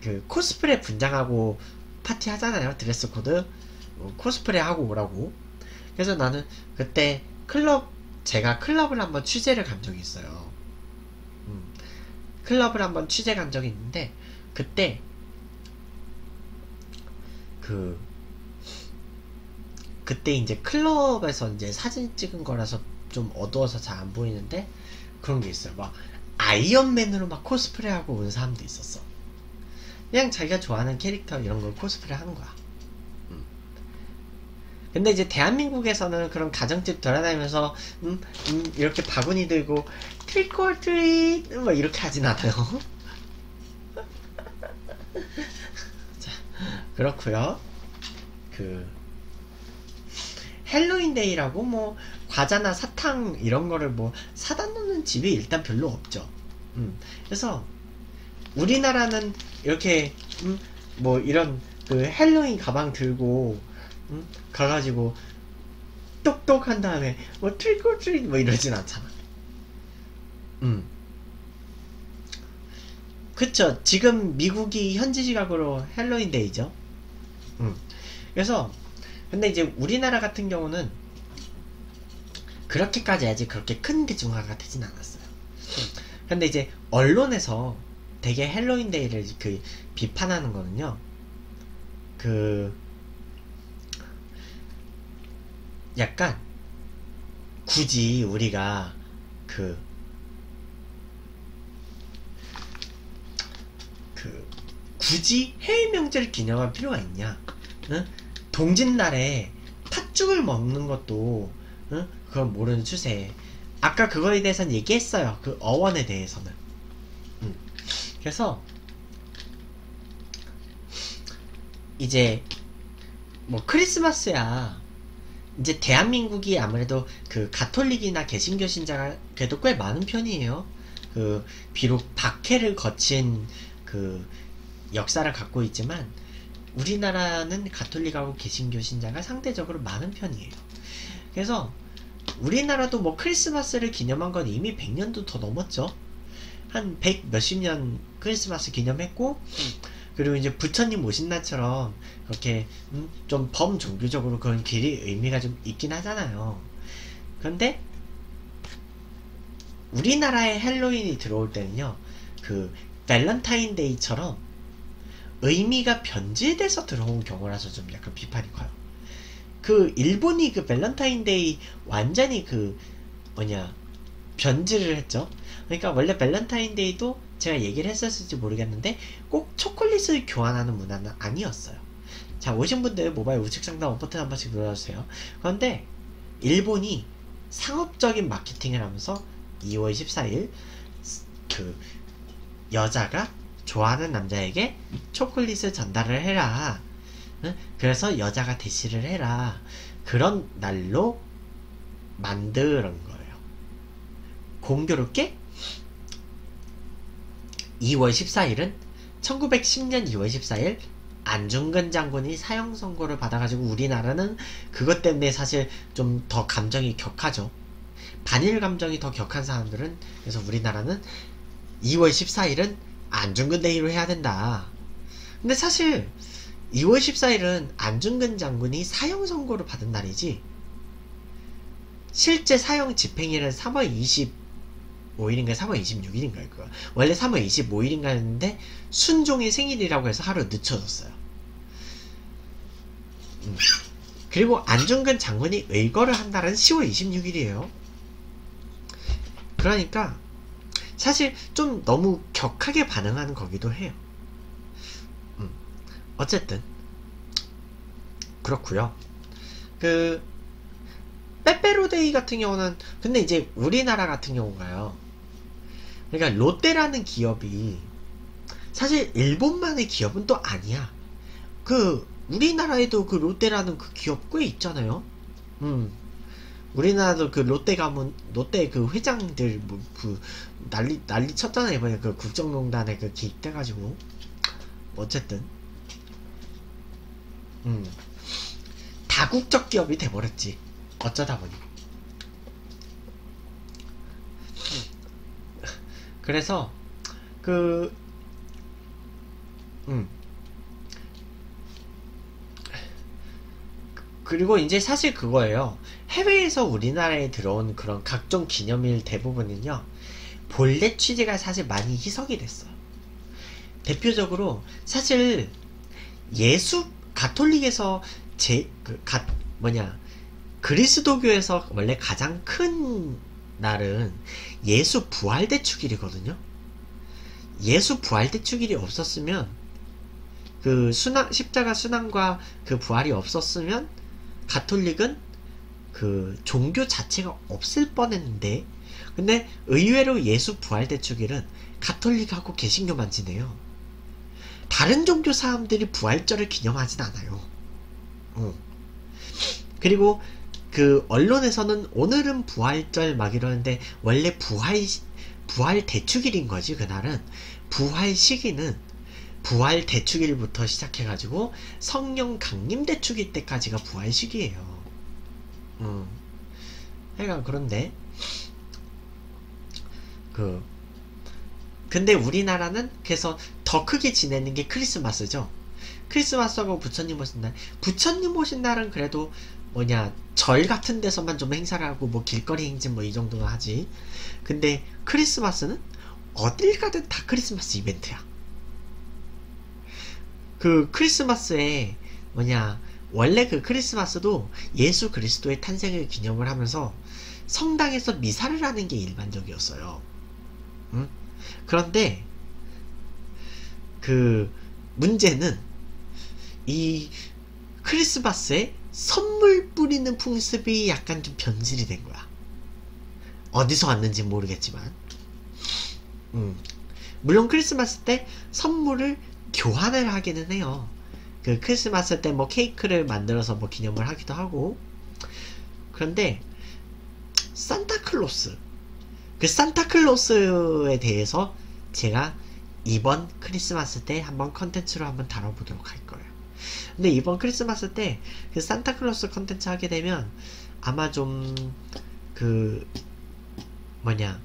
그 코스프레 분장하고 파티 하잖아요 드레스 코드 어, 코스프레 하고 오라고 그래서 나는 그때 클럽 제가 클럽을 한번 취재를 간 적이 있어요. 음, 클럽을 한번 취재 간 적이 있는데 그때 그 그때 이제 클럽에서 이제 사진 찍은 거라서 좀 어두워서 잘 안 보이는데 그런 게 있어요. 막 아이언맨으로 막 코스프레 하고 온 사람도 있었어. 그냥 자기가 좋아하는 캐릭터 이런 걸 코스프레 하는 거야. 근데 이제 대한민국에서는 그런 가정집 돌아다니면서 음, 음 이렇게 바구니 들고 trick or treat 뭐 이렇게 하진 않아요. 자 그렇고요. 그 헬로윈데이라고 뭐 과자나 사탕 이런 거를 뭐 사다 놓는 집이 일단 별로 없죠. 음, 그래서 우리나라는 이렇게 음, 뭐 이런 그 헬로윈 가방 들고 응? 가가지고 똑똑 한 다음에 뭐 trick or treat 뭐 이러진 않잖아. 음. 그쵸. 지금 미국이 현지 시각으로 헬로윈 데이죠. 음. 그래서 근데 이제 우리나라 같은 경우는 그렇게까지 아직 그렇게 큰 대중화가 되진 않았어요. 근데 이제 언론에서 되게 헬로윈 데이를 그 비판하는 거는요. 그 약간 굳이 우리가 그, 그, 굳이 해외 명절을 기념할 필요가 있냐? 응? 동짓날에 팥죽을 먹는 것도, 응? 그건 모르는 추세. 아까 그거에 대해서는 얘기했어요. 그 어원에 대해서는. 응. 그래서, 이제, 뭐, 크리스마스야. 이제 대한민국이 아무래도 그 가톨릭이나 개신교 신자가 그래도 꽤 많은 편이에요. 그 비록 박해를 거친 그 역사를 갖고 있지만 우리나라는 가톨릭하고 개신교 신자가 상대적으로 많은 편이에요. 그래서 우리나라도 뭐 크리스마스를 기념한 건 이미 100년도 더 넘었죠. 한 100 몇십 년 크리스마스 기념했고 그리고 이제 부처님 오신 날처럼 그렇게 음, 좀 범종교적으로 그런 길이 의미가 좀 있긴 하잖아요. 그런데 우리나라에 헬로윈이 들어올 때는요, 그 밸런타인데이처럼 의미가 변질돼서 들어온 경우라서 좀 약간 비판이 커요. 그 일본이 그 밸런타인데이 완전히 그 뭐냐 변질을 했죠. 그러니까 원래 밸런타인데이도 제가 얘기를 했었을지 모르겠는데 꼭 초콜릿을 교환하는 문화는 아니었어요. 자 오신 분들 모바일 우측 상단 버튼 한 번씩 눌러주세요. 그런데 일본이 상업적인 마케팅을 하면서 2월 14일 그 여자가 좋아하는 남자에게 초콜릿을 전달을 해라. 그래서 여자가 대시를 해라. 그런 날로 만드는 거예요. 공교롭게 2월 14일은 1910년 2월 14일 안중근 장군이 사형 선고를 받아가지고 우리나라는 그것 때문에 사실 좀 더 감정이 격하죠. 반일 감정이 더 격한 사람들은 그래서 우리나라는 2월 14일은 안중근 데이로 해야 된다. 근데 사실 2월 14일은 안중근 장군이 사형 선고를 받은 날이지 실제 사형 집행일은 3월 25일인가 3월 26일인가 그거 원래 3월 25일인가였는데 순종의 생일이라고 해서 하루 늦춰졌어요. 음. 그리고 안중근 장군이 의거를 한 날은 10월 26일이에요. 그러니까 사실 좀 너무 격하게 반응하는 거기도 해요. 음. 어쨌든 그렇고요. 그 빼빼로데이 같은 경우는 근데 이제 우리나라 같은 경우가요. 그러니까 롯데라는 기업이 사실 일본만의 기업은 또 아니야. 그 우리나라에도 그 롯데라는 그 기업 꽤 있잖아요. 음. 우리나라도 그 롯데 가면 롯데 그 회장들 뭐 그 난리 난리 쳤잖아요 이번에 그 국정농단에 그 기입돼가지고 어쨌든 음 다국적 기업이 돼버렸지 어쩌다 보니 그래서 그 음. 그리고 이제 사실 그거예요. 해외에서 우리나라에 들어온 그런 각종 기념일 대부분은요. 본래 취지가 사실 많이 희석이 됐어요. 대표적으로 사실 예수 가톨릭에서 제그 뭐냐 그리스도교에서 원래 가장 큰 날은 예수 부활 대축일이거든요. 예수 부활 대축일이 없었으면 그 순환 십자가 순환과 그 부활이 없었으면 가톨릭은 그 종교 자체가 없을 뻔했는데 근데 의외로 예수 부활 대축일은 가톨릭하고 개신교만 지내요. 다른 종교 사람들이 부활절을 기념하진 않아요. 어. 그리고 그 언론에서는 오늘은 부활절 막 이러는데 원래 부활 부활 대축일인 거지 그날은 부활 시기는 부활 대축일부터 시작해가지고 성령 강림 대축일 때까지가 부활 시기예요. 음. 하여간 그런데 그 근데 우리나라는 그래서 더 크게 지내는 게 크리스마스죠. 크리스마스하고 부처님 오신 날. 부처님 오신 날은 그래도 뭐냐 절 같은 데서만 좀 행사를 하고 뭐 길거리 행진 뭐 이 정도는 하지. 근데 크리스마스는 어딜 가든 다 크리스마스 이벤트야. 그 크리스마스에 뭐냐 원래 그 크리스마스도 예수 그리스도의 탄생을 기념을 하면서 성당에서 미사를 하는 게 일반적이었어요. 응? 그런데 그 문제는 이 크리스마스에 선물 뿌리는 풍습이 약간 좀 변질이 된 거야. 어디서 왔는지 모르겠지만. 음. 물론 크리스마스 때 선물을 교환을 하기는 해요. 그 크리스마스 때 뭐 케이크를 만들어서 뭐 기념을 하기도 하고. 그런데 산타클로스. 그 산타클로스에 대해서 제가 이번 크리스마스 때 한번 컨텐츠로 한번 다뤄보도록 할 거예요. 근데 이번 크리스마스 때 그 산타클로스 컨텐츠 하게 되면 아마 좀 그 뭐냐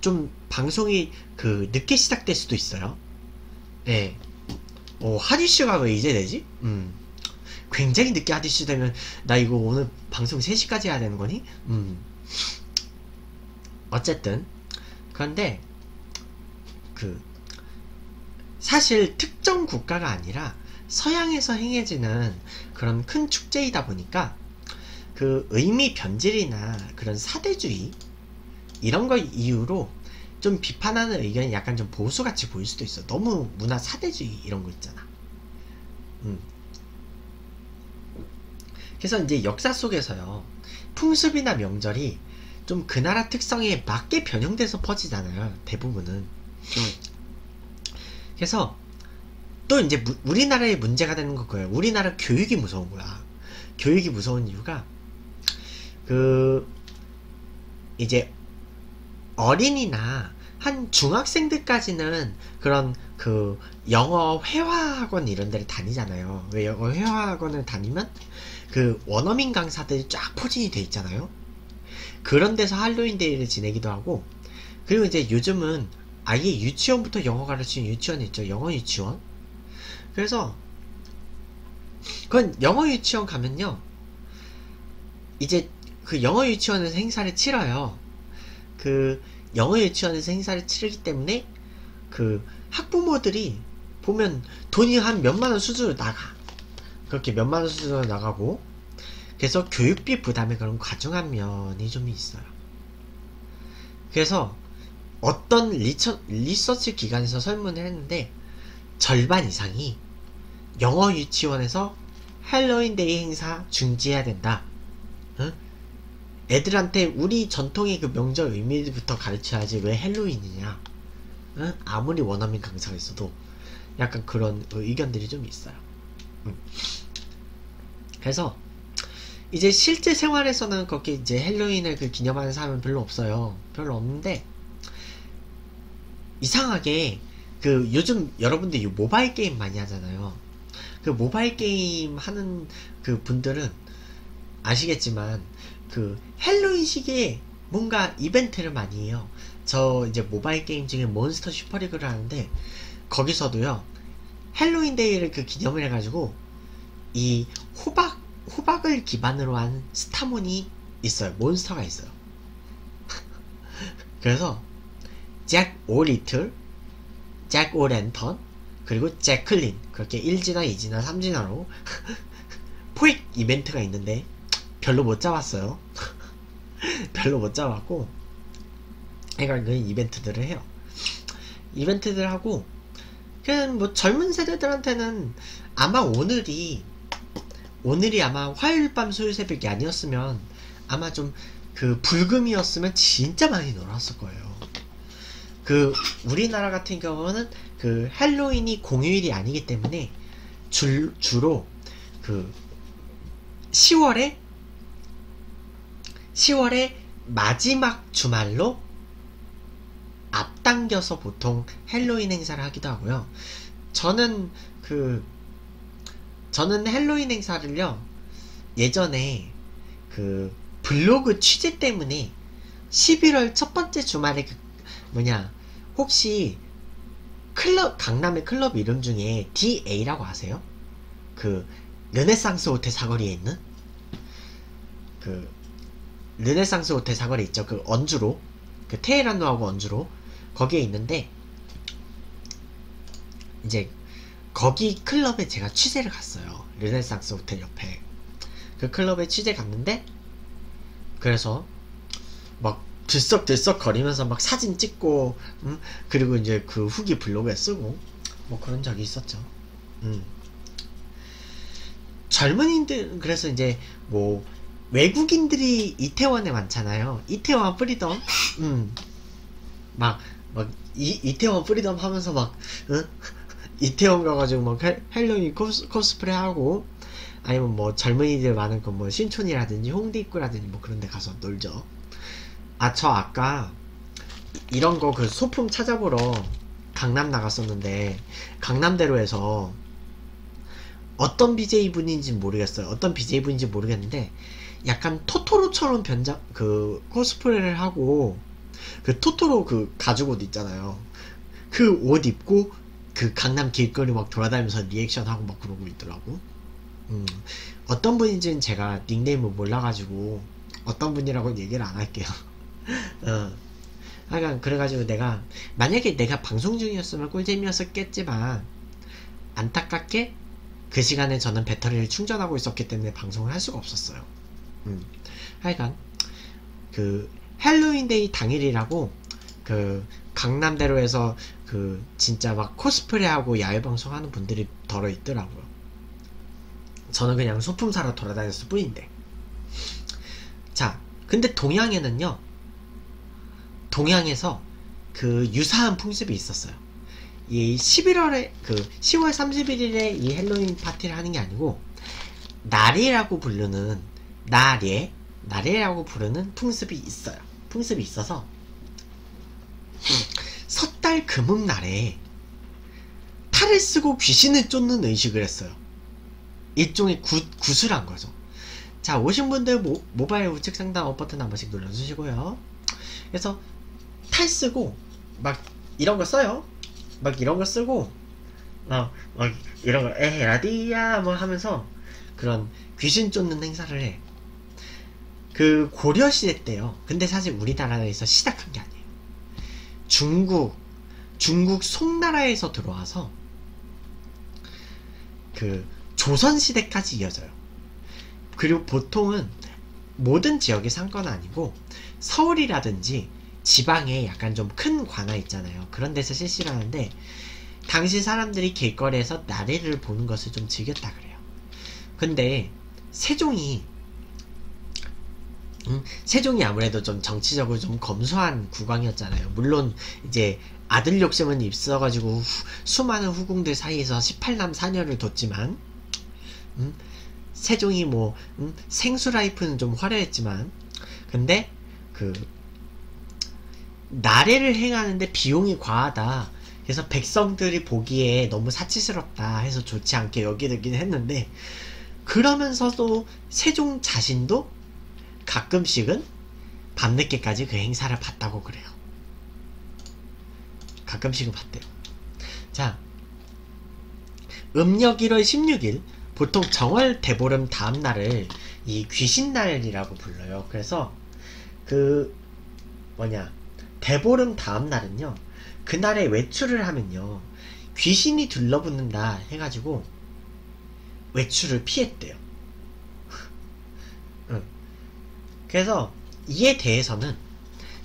좀 방송이 그 늦게 시작될 수도 있어요. 네. 어, 핫이슈가 왜 이제 되지? 음. 굉장히 늦게 핫이슈 되면 나 이거 오늘 방송 3시까지 해야 되는 거니? 음. 어쨌든 그런데 그 사실 특정 국가가 아니라 서양에서 행해지는 그런 큰 축제이다 보니까 그 의미 변질이나 그런 사대주의 이런 거 이유로 좀 비판하는 의견이 약간 좀 보수같이 보일 수도 있어. 너무 문화 사대주의 이런 거 있잖아. 음. 그래서 이제 역사 속에서요. 풍습이나 명절이 좀 그 나라 특성에 맞게 변형돼서 퍼지잖아요. 대부분은. 음. 그래서 또 이제 무, 우리나라의 문제가 되는 거예요. 우리나라 교육이 무서운 거야. 교육이 무서운 이유가 그 이제 어린이나 한 중학생들까지는 그런 그 영어 회화학원 이런 데를 다니잖아요. 왜 영어 회화학원을 다니면 그 원어민 강사들이 쫙 포진이 돼 있잖아요. 그런 데서 할로윈 데이를 지내기도 하고 그리고 이제 요즘은 아예 유치원부터 영어 가르치는 유치원 있죠. 영어 유치원. 그래서 그건 영어 유치원 가면요. 이제 그 영어 유치원에서 행사를 치러요. 그 영어 유치원에서 행사를 치르기 때문에 그 학부모들이 보면 돈이 한 몇만 원 수준으로 나가. 그렇게 몇만 원 수준으로 나가고 그래서 교육비 부담에 그런 과중한 면이 좀 있어요. 그래서 어떤 리처, 리서치 기관에서 설문을 했는데 절반 이상이 영어 유치원에서 할로윈데이 행사 중지해야 된다. 응? 애들한테 우리 전통의 그 명절 의미부터 가르쳐야지 왜 헬로윈이냐. 응? 아무리 원어민 강사가 있어도 약간 그런 의견들이 좀 있어요. 응. 그래서 이제 실제 생활에서는 그렇게 이제 헬로윈을 그 기념하는 사람은 별로 없어요. 별로 없는데 이상하게 그 요즘 여러분들 이 모바일 게임 많이 하잖아요. 그 모바일 게임 하는 그 분들은 아시겠지만 그 헬로윈 시기에 뭔가 이벤트를 많이 해요. 저 이제 모바일 게임 중에 몬스터 슈퍼리그를 하는데 거기서도요. 헬로윈 데이를 그 기념을 해가지고 이 호박 호박을 기반으로 한 스타몬이 있어요. 몬스터가 있어요. 그래서 잭 오리틀, 잭 오랜턴, 그리고 잭클린 그렇게 1진화, 2진화, 3진화로 포획 이벤트가 있는데 별로 못 잡았어요. 별로 못 잡았고 그러니까 그 이벤트들을 해요. 이벤트들 하고 그냥 뭐 젊은 세대들한테는 아마 오늘이 오늘이 아마 화요일 밤 수요일 새벽이 아니었으면 아마 좀 그 불금이었으면 진짜 많이 놀았을 거예요. 그 우리나라 같은 경우는 그 할로윈이 공휴일이 아니기 때문에 줄, 주로 그 10월에 10월에 마지막 주말로 앞당겨서 보통 헬로윈 행사를 하기도 하고요. 저는 그 저는 헬로윈 행사를요 예전에 그 블로그 취재 때문에 11월 첫 번째 주말에 그 뭐냐 혹시 클럽 강남의 클럽 이름 중에 The A라고 아세요? 그 르네상스 호텔 사거리에 있는 그 르네상스 호텔 사거리 있죠. 그 언주로 그 테헤란로하고 언주로 거기에 있는데 이제 거기 클럽에 제가 취재를 갔어요. 르네상스 호텔 옆에 그 클럽에 취재 갔는데 그래서 막 들썩들썩 거리면서 막 사진 찍고 음? 그리고 이제 그 후기 블로그에 쓰고 뭐 그런 적이 있었죠. 음. 젊은이들 그래서 이제 뭐 외국인들이 이태원에 많잖아요. 이태원 프리덤, 음, 막, 막, 이, 이태원 프리덤 하면서 막, 응? 이태원 가가지고 막 헬, 헬로윈 코스, 코스프레 하고, 아니면 뭐 젊은이들 많은 건 뭐 신촌이라든지 홍대 입구라든지 뭐 그런 데 가서 놀죠. 아, 저 아까 이런 거 그 소품 찾아보러 강남 나갔었는데, 강남대로에서 어떤 BJ분인지 모르겠어요. 어떤 BJ분인지 모르겠는데, 약간 토토로처럼 변장 그 코스프레를 하고 그 토토로 그 가죽 옷 있잖아요. 그 옷 입고 그 강남 길거리 막 돌아다니면서 리액션 하고 막 그러고 있더라고. 음, 어떤 분인지는 제가 닉네임을 몰라가지고 어떤 분이라고 얘기를 안 할게요. 어. 하여간 그래가지고 내가 만약에 내가 방송 중이었으면 꿀잼이었었겠지만 안타깝게 그 시간에 저는 배터리를 충전하고 있었기 때문에 방송을 할 수가 없었어요. 음. 하여간 그 헬로윈데이 당일이라고 그 강남대로에서 그 진짜 막 코스프레하고 야외 방송하는 분들이 덜어 있더라고요. 저는 그냥 소품 사러 돌아다녔을 뿐인데. 자, 근데 동양에는요. 동양에서 그 유사한 풍습이 있었어요. 이 11월에 그 10월 31일에 이 헬로윈 파티를 하는 게 아니고 날이라고 부르는 나례, 나례라고 부르는 풍습이 있어요. 풍습이 있어서 섣달 그믐날에 탈을 쓰고 귀신을 쫓는 의식을 했어요. 일종의 구, 굿을 한 거죠. 자, 오신 분들 모, 모바일 우측 상단 up 버튼 한 번씩 눌러주시고요. 그래서 탈 쓰고 막 이런 거 써요. 막 이런 거 쓰고 막, 막 이런 거 에라디야 뭐 하면서 그런 귀신 쫓는 행사를 해. 그 고려 시대 때요. 근데 사실 우리나라에서 시작한 게 아니에요. 중국 중국 송나라에서 들어와서 그 조선 시대까지 이어져요. 그리고 보통은 모든 지역이 상권 아니고 서울이라든지 지방에 약간 좀 큰 관아 있잖아요. 그런 데서 실시를 하는데 당시 사람들이 길거리에서 나래를 보는 것을 좀 즐겼다 그래요. 근데 세종이 음, 세종이 아무래도 좀 정치적으로 좀 검소한 국왕이었잖아요. 물론 이제 아들 욕심은 있어가지고 후, 수많은 후궁들 사이에서 18남 4녀를 뒀지만 음, 세종이 뭐 음, 생수 라이프는 좀 화려했지만 근데 그 나래를 행하는데 비용이 과하다. 그래서 백성들이 보기에 너무 사치스럽다 해서 좋지 않게 여기긴 했는데 그러면서도 세종 자신도 가끔씩은 밤늦게까지 그 행사를 봤다고 그래요. 가끔씩은 봤대요. 자, 음력 1월 16일 보통 정월 대보름 다음 날을 이 귀신날이라고 불러요. 그래서 그 뭐냐 대보름 다음 날은요 그날에 외출을 하면요 귀신이 둘러붙는다 해가지고 외출을 피했대요. 그래서 이에 대해서는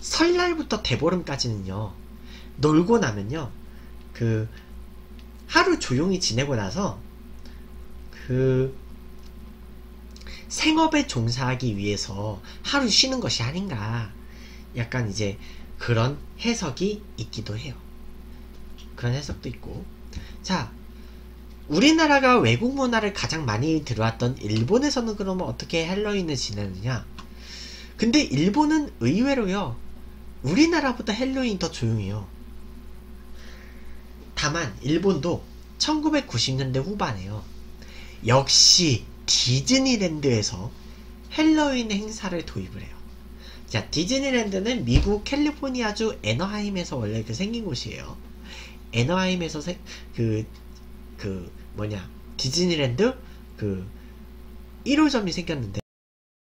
설날부터 대보름까지는요 놀고 나면요 그 하루 조용히 지내고 나서 그 생업에 종사하기 위해서 하루 쉬는 것이 아닌가 약간 이제 그런 해석이 있기도 해요. 그런 해석도 있고 자 우리나라가 외국 문화를 가장 많이 들어왔던 일본에서는 그러면 어떻게 헬로윈을 지내느냐 근데 일본은 의외로요. 우리나라보다 헬로윈 더 조용해요. 다만 일본도 1990년대 후반에요. 역시 디즈니랜드에서 헬로윈 행사를 도입을 해요. 자, 디즈니랜드는 미국 캘리포니아주 애너하임에서 원래 그 생긴 곳이에요. 애너하임에서 생, 그, 그, 뭐냐, 디즈니랜드? 그, 1호점이 생겼는데,